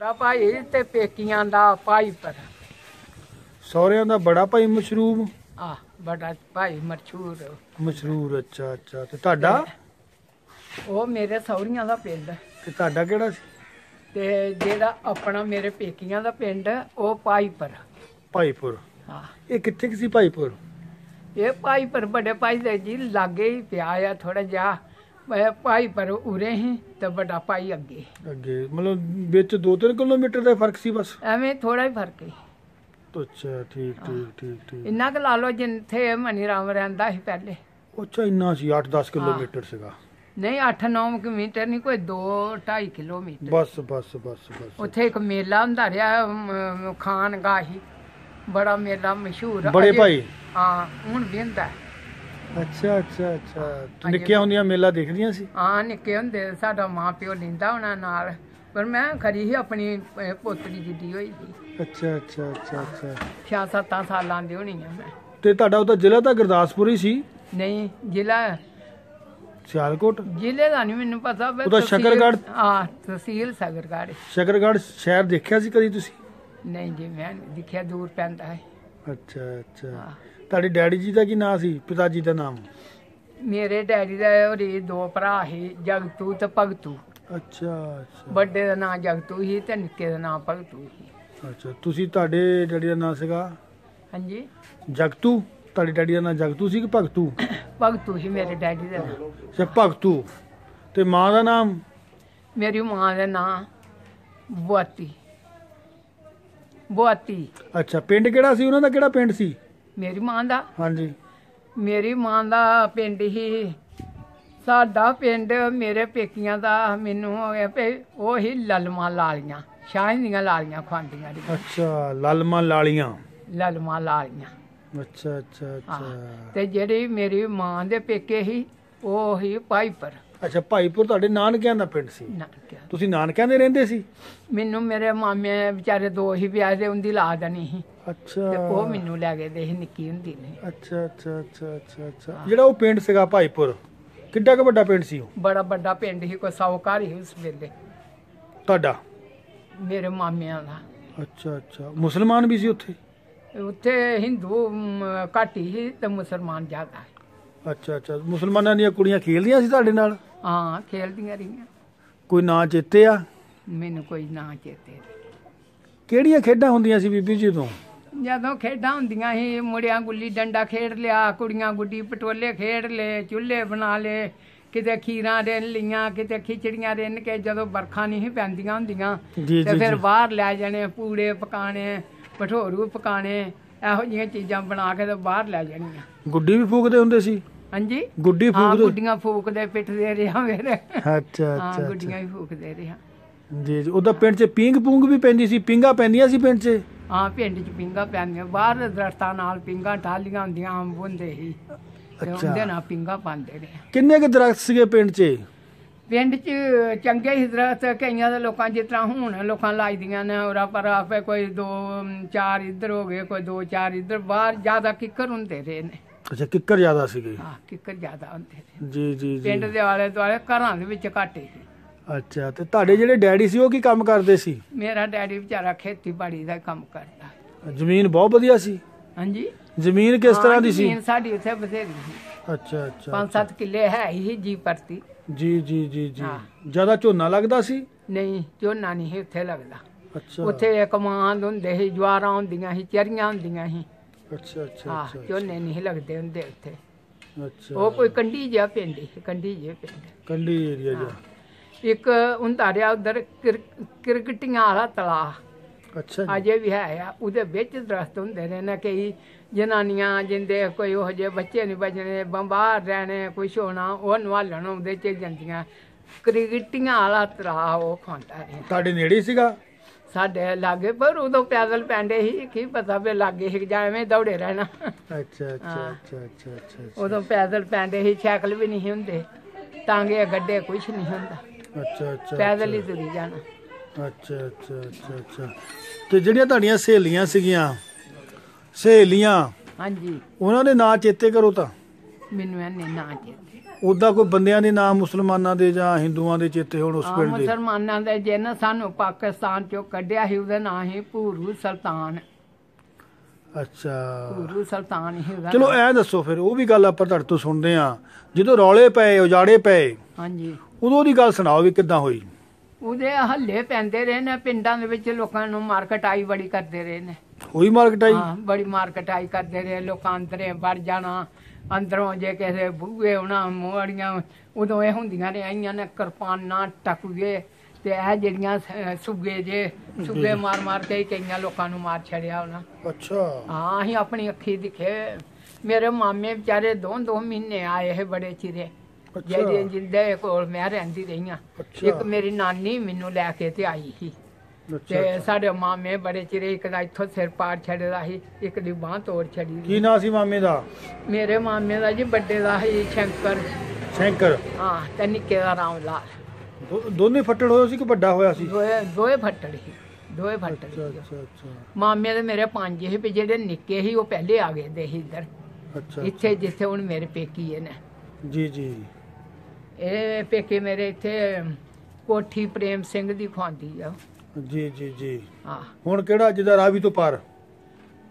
ਦਾ ਭਾਈ ਤੇ ਪੇਕੀਆਂ ਦਾ ਭਾਈ ਪਰ। ਸਹੁਰਿਆਂ ਦਾ ਬੜਾ ਭਾਈ ਮਸ਼ਰੂਮ? ਆ ਬੜਾ ਭਾਈ ਮਸ਼ਹੂਰ। ਮਸ਼ਰੂਰ ਅੱਛਾ ਅੱਛਾ। ਤੇ ਤੁਹਾਡਾ? ਉਹ ਮੇਰੇ ਸਹੁਰੀਆਂ ਦਾ ਪਿੰਡ। ਤੇ ਤੁਹਾਡਾ ਕਿਹੜਾ ਸੀ? ਤੇ ਜਿਹੜਾ ਆਪਣਾ ਮੇਰੇ ਪੇਕੀਆਂ ਦਾ ਪਿੰਡ ਉਹ ਭਾਈ ਪਰ। ਭਾਈਪੁਰ ਹਾਂ ਇਹ ਕਿੱਥੇ ਕੁ ਸੀ ਭਾਈਪੁਰ ਇਹ ਭਾਈ ਪਰ ਵੱਡੇ ਭਾਈ ਦੇ ਜੀ ਲਾਗੇ ਹੀ ਪਿਆ ਆ ਥੋੜਾ ਜਿਹਾ। ਭਾਈ ਪਰ ਉਰੇ ਹੀ ਤੇ ਵੱਡਾ ਭਾਈ ਅੱਗੇ। ਅੱਗੇ ਮਤਲਬ ਵਿੱਚ 2-3 ਕਿਲੋਮੀਟਰ ਦਾ ਫ਼ਰਕ ਸੀ ਬਸ? ਐਵੇਂ ਥੋੜਾ ਹੀ ਫ਼ਰਕ ਹੈ ਅੱਛਾ ਠੀਕ ਠੀਕ ਠੀਕ ਠੀਕ। ਇੰਨਾ ਕੁ ਲਾ ਲਓ ਜਿੱਥੇ ਮਨੀ ਰਾਮ ਰਹਿੰਦਾ ਸੀ ਪਹਿਲੇ। ਅੱਛਾ ਇੰਨਾ ਸੀ 8-10 ਕਿਲੋਮੀਟਰ ਸੀਗਾ। ਨਹੀਂ 8-9 ਕਿਲੋਮੀਟਰ ਨਹੀਂ ਕੋਈ 2-2.5 ਕਿਲੋਮੀਟਰ। ਬਸ ਬਸ ਬਸ ਬਸ। ਉੱਥੇ ਇੱਕ ਮੇਲਾ ਹੁੰਦਾ ਰਿਹਾ ਖਾਨਗਾਹੀ ਬੜਾ ਮੇਲਾ ਮਸ਼ਹੂਰ। ਬੜੇ ਭਾਈ? ਹਾਂ ਹੁਣ ਵੀ ਹੁੰਦਾ। ਅੱਛਾ ਅੱਛਾ ਅੱਛਾ। ਤੂੰ ਨਿੱਕੀਆਂ ਹੁੰਦੀਆਂ ਮੇਲਾ ਦੇਖਦੀਆਂ ਸੀ? ਹਾਂ ਨਿੱਕੇ ਹੁੰਦੇ ਸਾਡਾ ਮਾਂ ਪਿਓ ਲਿੰਦਾ ਉਹਨਾਂ ਨਾਲ। ਪਰ ਮੈਂ ਖਰੀ ਹੀ ਆਪਣੀ ਅਹ, ਪੋਤਰੀ ਜਿੱਡੀ ਹੋਈ ਸੀ। ਅੱਛਾ ਅੱਛਾ ਅੱਛਾ ਅੱਛਾ। ਛੇ ਸੱਤਾਂ ਸਾਲਾਂ ਦੀ ਹੋਣੀ ਆ ਮੈਂ। ਤੇ ਤੁਹਾਡਾ ਉਹਦਾ ਜ਼ਿਲ੍ਹਾ ਤਾਂ ਗੁਰਦਾਸਪੁਰ ਹੀ ਸੀ? ਨਹੀਂ ਜ਼ਿਲ੍ਹਾ ਸਿਆਲਕੋਟ? ਜ਼ਿਲ੍ਹੇ ਦਾ ਨਹੀਂ ਮੈਨੂੰ ਪਤਾ ਬਸ ਉਹਦਾ ਤਹਿਸੀਲ- ਸ਼ਕਰਗੜ੍ਹ? ਹਾਂ ਤਹਿਸੀਲ ਸ਼ਕਰਗੜ੍ਹ। ਸ਼ਕਰਗੜ੍ਹ ਸ਼ਹਿਰ ਦੇਖਿਆ ਸੀ ਕਦੀ ਤੁਸੀਂ? ਨਹੀਂ ਜੀ ਮੈਂ ਨਹੀਂ ਦੇਖਿਆ ਦੂਰ ਪੈਂਦਾ ਹੈ। ਅੱਛਾ ਅੱਛਾ। ਹਾਂ। ਤੁਹਾਡੇ ਡੈਡੀ ਜੀ ਦਾ ਕੀ ਨਾਮ ਸੀ? ਪਿਤਾ ਜੀ ਦਾ ਨਾਮ? ਮੇਰੇ ਡੈਡੀ ਦਾ ਉਹਦੇ ਦੋ ਭਰਾ ਸੀ ਜਗਤੂ ਤੇ ਭਗਤੂ। ਅੱਛਾ ਅੱਛਾ। ਵੱਡੇ ਦਾ ਨਾਂ ਜਗਤੂ ਸੀ ਤੇ ਨਿੱਕੇ ਦਾ ਨਾਂ ਭਗਤੂ ਸੀ। ਅੱਛਾ ਤੁਸੀਂ ਤੁਹਾਡੇ ਡੈਡੀ ਦਾ ਨਾਮ ਸੀਗਾ? ਹਾਂਜੀ? ਜਗਤੂ? ਤੁਹਾਡੇ ਡੈਡੀ ਦਾ ਨਾਮ ਜਗਤੂ ਸੀ ਕਿ ਭਗਤੂ? ਭਗਤੂ ਸੀ ਮੇਰੇ ਡੈਡੀ ਦਾ ਨਾਂ। ਅੱਛਾ ਭਗਤੂ। ਤੇ ਮਾਂ ਦਾ ਨਾਮ? ਮੇਰੀ ਮਾਂ ਦਾ ਨਾਂ ਬੁਆਤੀ। ਬੁਆਤੀ। ਅੱਛਾ ਪਿੰਡ ਕਿਹੜਾ ਸੀ? ਉਹਨਾਂ ਦਾ ਕਿਹੜਾ ਪਿੰਡ ਸੀ? ਮੇਰੀ ਮਾਂ ਦਾ। ਹਾਂਜੀ। ਮੇਰੀ ਮਾਂ ਦਾ ਪਿੰਡ ਹੀ ਸਾਡਾ ਪਿੰਡ ਮੇਰੇ ਪੇਕੀਆਂ ਦਾ ਮੈਨੂੰ ਹੋਇਆ ਪਈ ਉਹ ਹੀ ਲਲਮਾ ਲਾਲੀਆਂ ਸ਼ਾਹ ਦੀਆਂ ਲਾਲੀਆਂ ਖਵਾਉਂਦੀਆਂ ਨੇ ਅੱਛਾ ਲਾਲਮਾ ਲਾਲੀਆਂ। ਲਲਮਾ ਲਾਲੀਆਂ। ਅੱਛਾ ਅੱਛਾ ਹਾਂ ਅੱਛਾ ਤੇ ਜਿਹੜੀ ਮੇਰੀ ਮਾਂ ਦੇ ਪੇਕੇ ਸੀ ਉਹ ਹੀ ਪਾਈਪਰ। ਅੱਛਾ ਭਾਈਪੁਰ ਤੁਹਾਡੇ ਨਾਨਕਿਆਂ ਦਾ ਪਿੰਡ ਸੀ। ਨਾਨਕਿਆਂ ਤੁਸੀਂ ਨਾਨਕਿਆਂ ਦੇ ਰਹਿੰਦੇ ਸੀ? ਮੈਨੂੰ ਮੇਰੇ ਮਾਮੇ ਵਿਚਾਰੇ ਦੋ ਹੀ ਵਿਆਹ ਦੇ ਉਹਦੀ ਲਾਦ ਨਹੀਂ ਸੀ। ਅੱਛਾ। ਤੇ ਉਹ ਮੈਨੂੰ ਲੈ ਗਏ ਦੇ ਸੀ ਨਿੱਕੀ ਹੁੰਦੀ ਨੇ। ਅੱਛਾ ਅੱਛਾ ਅੱਛਾ ਅੱਛਾ ਅੱਛਾ। ਜਿਹੜਾ ਉਹ ਪਿੰਡ ਸੀਗਾ ਭਾਈਪੁਰ ਕਿੱਡਾ ਕੁ ਵੱਡਾ ਪਿੰਡ ਸੀ ਉਹ? ਬੜਾ ਵੱਡਾ ਪਿੰਡ ਸੀ ਕੋਈ ਸੌ ਘਰ ਸੀ ਉਸ ਵੇਲੇ। ਤੁਹਾਡਾ? ਮੇਰੇ ਮਾਮਿਆਂ ਦਾ। ਅੱਛਾ ਅੱਛਾ। ਮੁਸਲਮਾਨ ਵੀ ਸੀ ਉੱਥੇ? ਉੱਥੇ ਹਿੰਦੂ ਘੱਟ ਹੀ ਸੀ ਤੇ ਮੁਸਲਮਾਨ ਜ਼ਿਆਦਾ ਅੱਛਾ ਅੱਛਾ। ਮੁਸਲਮਾਨਾਂ ਦੀਆਂ ਕੁੜੀਆਂ ਖੇਲਦੀਆਂ ਸੀ ਤੁਹਾਡੇ ਨਾਲ? ਹਾਂ ਖੇਲਦੀਆਂ ਰਹੀਆਂ। ਕੋਈ ਨਾਂ ਚੇਤੇ ਆ? ਮੈਨੂੰ ਕੋਈ ਨਾਂ ਚੇਤੇ ਨਹੀਂ। ਕਿਹੜੀਆਂ ਖੇਡਾਂ ਹੁੰਦੀਆਂ ਸੀ ਬੀਬੀ ਜੀ ਤੋਂ ਜਦੋਂ ਖੇਡਾਂ ਹੁੰਦੀਆਂ ਸੀ ਮੁੰਡਿਆਂ ਗੁੱਲੀ ਡੰਡਾ ਖੇਡ ਲਿਆ ਕੁੜੀਆਂ ਗੁੱਡੀ ਪਟੋਲੇ ਖੇਡ ਲਏ ਚੁੱਲ੍ਹੇ ਬਣਾ ਲਏ ਕਿਤੇ ਖੀਰਾਂ ਰਿੰਨ ਲੀਆਂ ਕਿਤੇ ਖਿਚੜੀਆਂ ਰਿੰਨ ਕੇ ਜਦੋਂ ਬਰਖਾ ਨਹੀਂ ਸੀ ਪੈਂਦੀਆਂ ਹੁੰਦੀਆਂ ਜੀ ਤੇ ਜੀ ਫਿਰ ਜੀ। ਬਾਹਰ ਲੈ ਜਾਣੇ ਪੂੜੇ ਪਕਾਣੇ ਭਠੋਰੂ ਪਕਾਣੇ ਇਹੋ ਜਿਹੀਆਂ ਚੀਜ਼ਾਂ ਬਣਾ ਕੇ ਤੇ ਬਾਹਰ ਲੈ ਜਾਣੀਆਂ। ਗੁੱਡੀ ਵੀ ਫੂਕਦੇ ਹੁੰਦੇ ਸੀ? ਹਾਂਜੀ? ਗੁੱਡੀ ਹਾਂ ਫੂਕਦੇ ਗੁੱਡੀਆਂ ਫੂਕਦੇ ਪਿੱਟਦੇ ਰਿਹਾ ਮੇਰੇ। ਅੱਛਾ ਹਾਂ ਅੱਛਾ ਗੁੱਡੀਆਂ ਵੀ ਫੂਕਦੇ ਰਿਹਾ। ਜੀ ਜੀ ਉਹਦਾ ਪਿੰਡ 'ਚ ਪਿੰਗ ਪੂੰਗ ਵੀ ਪੈਂਦੀ ਸੀ ਪਿੰਗਾ ਪੈਂਦੀਆਂ ਸੀ ਪਿੰਡ 'ਚ? ਹਾਂ ਪਿੰਡ ਚ ਪਿੰਗਾ ਪੈਂਦੀਆਂ। ਬਾਹਰ ਦਰਖਤਾਂ ਨਾਲ ਪਿੰਗਾ ਠਾਲੀਆਂ ਹੁੰਦੀਆਂ ਅੰਬ ਹੁੰਦੇ ਸੀ। ਤੇ ਅੱਛਾ। ਉਹਦੇ ਨਾਲ ਪਿੰਗਾ ਪਾਉਂਦੇ ਰਹੇ। ਕਿੰਨੇ ਕੁ ਦਰਖਤ ਸੀਗੇ ਪਿੰਡ 'ਚ? ਪਿੰਡ ਚ ਚੰਗੇ ਹੀ ਦਰਖਤ ਕਈਆਂ ਦੇ ਲੋਕਾਂ ਜਿਸ ਤਰ੍ਹਾਂ ਹੁਣ ਲੋਕਾਂ ਲਾਈਦੀਆਂ ਨੇ ਉਰਾ ਪਰ ਆਪੇ ਕੋਈ ਦੋ ਅਮ, ਚਾਰ ਇੱਧਰ ਹੋ ਗਏ ਕੋਈ ਦੋ ਚਾਰ ਇੱਧਰ ਬਾਹਰ ਜ਼ਿਆਦਾ ਕਿੱਕਰ ਹੁੰਦੇ ਰਹੇ ਨੇ। ਅੱਛਾ ਕਿੱਕਰ ਜ਼ਿਆਦਾ ਸੀਗੇ? ਹਾਂ ਕਿੱਕਰ ਜ਼ਿਆਦਾ ਹੁੰਦੇ ਰਹੇ ਜੀ ਜੀ ਜੀ। ਪਿੰਡ ਦੇ ਆਲੇ ਦੁਆਲੇ ਘਰਾਂ ਦੇ ਵਿੱਚ ਘੱਟ ਸੀ ਅੱਛਾ ਤੇ ਤੁਹਾਡੇ ਜਿਹੜੇ ਡੈਡੀ ਸੀ ਉਹ ਕੀ ਕੰਮ ਕਰਦੇ ਸੀ? ਮੇਰਾ ਡੈਡੀ ਵਿਚਾਰਾ ਖੇਤੀਬਾੜੀ ਦਾ ਕੰਮ ਕਰਦਾ। ਜ਼ਮੀਨ ਬਹੁਤ ਵਧੀਆ ਸੀ? ਹਾਂਜੀ। ਜ਼ਮੀਨ ਕਿਸ ਤਰ੍ਹਾਂ ਦੀ ਸੀ? ਜ਼ਮੀਨ ਸਾਡੀ ਉੱਥੇ ਬਥੇਰੀ ਸੀ। ਅੱਛਾ ਅੱਛਾ। ਪੰਜ ਸੱਤ ਕਿੱਲੇ ਹੈ ਹੀ ਜੀ ਪਰਤੀ ਜੀ ਜੀ ਜੀ ਜੀ। ਜ਼ਿਆਦਾ ਝੋਨਾ ਲੱਗਦਾ ਸੀ? ਨਹੀਂ ਝੋਨਾ ਨਹੀਂ ਸੀ ਉੱਥੇ ਲੱਗਦਾ। ਅੱਛਾ। ਉੱਥੇ ਕਮਾਂਦ ਹੁੰਦੇ ਸੀ ਜਵਾਰਾਂ ਹੁੰਦੀਆਂ ਸੀ ਚਰੀਆਂ ਹੁੰਦੀਆਂ ਸੀ। ਅੱਛਾ ਅੱਛਾ ਹਾਂ ਝੋਨੇ ਨਹੀਂ ਲੱਗਦੇ ਹੁੰਦੇ ਉੱਥੇ। ਅੱਛਾ ਉਹ ਕੋਈ ਕੰਢੀ ਜਿਹਾ ਪਿੰਡ ਕੰਢੀ ਜਿਹਾ ਪਿੰਡ। ਕੰਢੀ ਏਰੀਆ ਜਾ ਇੱਕ ਹੁੰਦਾ ਰਿਹਾ ਉਧਰ ਕਿਰਕਟੀਆਂ ਵਾਲਾ ਤਲਾ ਅੱਛਾ ਜੀ। ਅਜੇ ਵੀ ਹੈ ਆ ਉਹਦੇ ਵਿੱਚ ਦਰਖਤ ਹੁੰਦੇ ਨੇ ਨਾ ਕਈ ਜਨਾਨੀਆਂ ਜਿੰਦੇ ਕੋਈ ਉਹ ਜਿਹੇ ਬੱਚੇ ਨਹੀਂ ਬਚਣੇ ਬੰਬਾਰ ਰਹਿਣੇ ਕੁਛ ਹੋਣਾ ਉਹ ਨਵਾਲਣ ਉਹਦੇ ਚ ਜਾਂਦੀਆਂ। ਕਿਰਕਟੀਆਂ ਵਾਲਾ ਤਲਾ ਉਹ ਖਾਂਦਾ ਰਿਹਾ। ਤੁਹਾਡੇ ਨੇੜੇ ਸੀਗਾ? ਸਾਡੇ ਲਾਗੇ ਪਰ ਉਦੋਂ ਪੈਦਲ ਪੈਂਦੇ ਸੀ ਕੀ ਪਤਾ ਵੀ ਲਾਗੇ ਸੀ ਜਾਂ ਐਵੇਂ ਦੌੜੇ ਰਹਿਣਾ। ਅੱਛਾ ਅੱਛਾ। ਅੱਛਾ ਅੱਛਾ ਅੱਛਾ ਉਦੋਂ ਪੈਦਲ ਪੈਂਦੇ ਸੀ ਸਾਈਕਲ ਵੀ ਨਹੀਂ ਹੁੰਦੇ। ਟਾਂਗੇ ਗੱਡੇ ਕੁਛ ਨਹੀਂ ਹੁੰਦਾ। ਅੱਛਾ ਅੱਛਾ ਪੈਦਲ ਹੀ ਤੁਰੀ ਜਾਣਾ। ਅੱਛਾ ਅੱਛਾ ਅੱਛਾ ਅੱਛਾ। ਤੇ ਜਿਹੜੀਆਂ ਤੁਹਾਡੀਆਂ ਸਹੇਲੀਆਂ ਸੀਗੀਆਂ ਸਹੇਲੀਆਂ ਹਾਂਜੀ। ਉਹਨਾਂ ਦੇ ਨਾਂ ਚੇਤੇ ਕਰੋ ਤਾਂ। ਮੈਨੂੰ ਇਹਨੇ ਨਾ ਚੇਤੇ ਉਦਾਂ ਕੋਈ ਬੰਦਿਆਂ ਦੇ ਨਾਮ ਮੁਸਲਮਾਨਾਂ ਦੇ ਜਾਂ ਹਿੰਦੂਆਂ ਦੇ ਚੇਤੇ ਹੋਣ ਉਸ ਪਿੰਡ ਦੇ। ਮੁਸਲਮਾਨਾਂ ਦੇ ਜਿਹਨੇ ਸਾਨੂੰ ਪਾਕਿਸਤਾਨ ਚੋਂ ਕੱਢਿਆ ਸੀ ਉਹਦਾ ਨਾਂ ਸੀ ਭੂਰੂ ਸੁਲਤਾਨ। ਅੱਛਾ। ਭੂਰੂ ਸੁਲਤਾਨ ਹੀ ਉਹਦਾ ਚਲੋ। ਐ ਦੱਸੋ ਫਿਰ ਉਹ ਵੀ ਗੱਲ ਆਪਾਂ ਤੁਹਾਡੇ ਤੋਂ ਸੁਣਦੇ ਆ ਜਦੋਂ ਰੌਲੇ ਪਏ ਉਜਾੜੇ ਪਏ ਹਾਂਜੀ। ਉਦੋਂ ਦੀ ਗੱਲ ਸੁਣਾਓ ਵੀ ਕਿੱਦਾਂ ਹੋਈ? ਉਹਦੇ ਹੱਲੇ ਪੈਂਦੇ ਰਹੇ ਨੇ ਪਿੰਡਾਂ ਦੇ ਵਿੱਚ ਲੋਕਾਂ ਨੂੰ ਮਾਰਕਟਾਈ ਬੜੀ ਕਰਦੇ ਰਹੇ ਨੇ। ਹੋਈ ਮਾਰਕਟਾਈ? ਹਾਂ ਬੜੀ ਮਾਰਕਟਾਈ ਕਰਦੇ ਰਹੇ ਲੋਕਾਂ ਅੰਦਰੇ ਵੜ ਜਾਣਾ ਅੰਦਰੋਂ ਜੇ ਕਿਸੇ ਬੂਹੇ ਹੋਣਾ ਮੋੜੀਆਂ ਉਦੋਂ ਇਹ ਹੁੰਦੀਆਂ ਨੇ ਆਈਆਂ ਨੇ ਕਿਰਪਾਨਾਂ ਟਕੂਏ ਤੇ ਇਹ ਜਿਹੜੀਆਂ ਸੁੱਗੇ ਜੇ ਸੁੱਗੇ ਮਾਰ ਮਾਰ ਕੇ ਹੀ ਕਈਆਂ ਲੋਕਾਂ ਨੂੰ ਮਾਰ ਛੜਿਆ ਉਹਨਾਂ ਅੱਛਾ। ਹਾਂ ਅਸੀਂ ਆਪਣੀ ਅੱਖੀ ਦਿਖੇ। ਮੇਰੇ ਮਾਮੇ ਵਿਚਾਰੇ ਦੋ ਦੋ ਮਹੀਨੇ ਆਏ ਇਹ ਬੜੇ ਚਿਰੇ। ਜਿਹੜੇ ਜਿੰਦੇ ਕੋਲ ਮੈਂ ਰਹਿੰਦੀ ਰਹੀ ਹਾਂ ਅੱਛਾ। ਇੱਕ ਮੇਰੀ ਨਾਨੀ ਮੈਨੂੰ ਲੈ ਕੇ ਤੇ ਆਈ ਸੀ। ਤੇ ਸਾਡੇ ਮਾਮੇ ਬੜੇ ਚਿਰੇ ਇੱਕ ਦਾ ਇੱਥੋਂ ਸਿਰ ਪਾੜ ਛੱਡਦਾ ਸੀ ਇੱਕ ਦੀ ਬਾਹ ਤੋੜ ਛੜੀ ਕੀ ਨਾਂ ਸੀ ਮਾਮੇ ਦਾ? ਮੇਰੇ ਮਾਮੇ ਦਾ ਜੀ ਵੱਡੇ ਦਾ ਸੀ ਸ਼ੰਕਰ। ਸ਼ੰਕਰ। ਹਾਂ ਤੇ ਨਿੱਕੇ ਦਾ ਰਾਮ ਲਾਲ। ਦੋਨੇ ਫੱਟੜ ਹੋਏ ਸੀ ਕਿ ਵੱਡਾ ਹੋਇਆ ਸੀ? ਦੋਏ ਦੋਏ ਫੱਟੜ ਸੀ ਦੋਏ ਫੱਟੜ ਅੱਛਾ ਅੱਛਾ ਮਾਮੇ ਦੇ ਮੇਰੇ ਪੰਜ ਸੀ ਵੀ ਜਿਹੜੇ ਨਿੱਕੇ ਸੀ ਉਹ ਪਹਿਲੇ ਆ ਗਏ ਦੇ ਸੀ ਇੱਧਰ। ਅੱਛਾ ਇੱਥੇ ਜਿੱਥੇ ਹੁਣ ਮੇਰੇ ਪੇਕੀ ਹੈ ਨੇ। ਜੀ ਜੀ। ਇਹ ਪੇਕੇ ਮੇਰੇ ਇੱਥੇ ਕੋਠੀ ਪ੍ਰੇਮ ਸਿੰਘ ਦੀ ਖਵਾਂਦੀ ਆ। ਜੀ ਜੀ ਜੀ। ਹਾਂ। ਹੁਣ ਕਿਹੜਾ ਜਿਹਦਾ ਰਾਵੀ ਤੋਂ ਪਾਰ?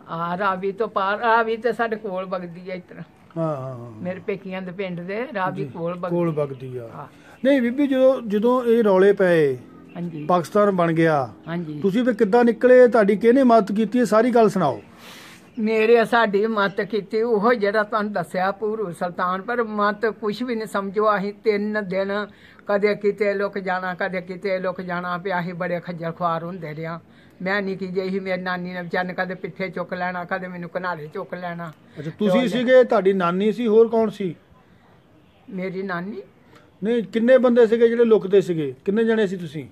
ਆ ਰਾਵੀ ਤੋਂ ਪਾਰ। ਰਾਵੀ ਤੇ ਸਾਡੇ ਕੋਲ ਵਗਦੀ ਆ ਇਤਨਾ। ਹਾਂ ਹਾਂ ਹਾਂ ਮੇਰੇ ਪੇਕੀਆਂ ਦੇ ਪਿੰਡ ਦੇ ਰਾਵੀ ਕੋਲ ਵਗਦੀ ਕੋਲ ਵਗਦੀ ਆ। ਹਾਂ। ਨਹੀਂ ਬੀਬੀ ਜਦੋਂ ਜਦੋਂ ਇਹ ਰੌਲੇ ਪਏ ਹਾਂਜੀ। ਪਾਕਿਸਤਾਨ ਬਣ ਗਿਆ ਹਾਂਜੀ। ਤੁਸੀਂ ਵੀ ਕਿੱਦਾਂ ਨਿਕਲੇ? ਤੁਹਾਡੀ ਕਿਹਨੇ ਮਦਦ ਕੀਤੀ? ਹੈ ਸਾਰੀ ਗੱਲ ਸੁਣਾਓ। ਮੇਰੇ ਸਾਡੀ ਮਤ ਕੀਤੀ ਉਹ ਜਿਹੜਾ ਤੁਹਾਨੂੰ ਦੱਸਿਆ ਪੂਰੂ ਸੁਲਤਾਨ ਪਰ ਮਤ ਕੁਝ ਵੀ ਨਹੀਂ ਸਮਝੋ ਅਸੀਂ ਤਿੰਨ ਦਿਨ ਕਦੇ ਕਿਤੇ ਲੁਕ ਜਾਣਾ ਕਦੇ ਕਿਤੇ ਲੁਕ ਜਾਣਾ ਪਿਆ ਅਸੀਂ ਬੜੇ ਖੱਜਲ ਖੁਆਰ ਹੁੰਦੇ ਰਿਆਂ ਮੈਂ ਨਹੀਂ ਕੀ ਜਿਹੀ ਮੇਰੀ ਨਾਨੀ ਨੇ ਵਿਚਾਰਨ ਕਦੇ ਪਿੱਠੇ ਚੁੱਕ ਲੈਣਾ ਕਦੇ ਮੈਨੂੰ ਕਨਾਲੇ ਚੁੱਕ ਲੈਣਾ। ਅੱਛਾ ਤੁਸੀਂ ਸੀਗੇ ਤੁਹਾਡੀ ਨਾਨੀ ਸੀ ਹੋਰ ਕੌਣ ਸੀ? ਮੇਰੀ ਨਾਨੀ? ਨਹੀਂ ਕਿੰਨੇ ਬੰਦੇ ਸੀਗੇ ਜਿਹੜੇ ਲੁਕਦੇ ਸੀਗੇ? ਕਿੰਨੇ ਜਣੇ ਸੀ ਤੁਸੀਂ?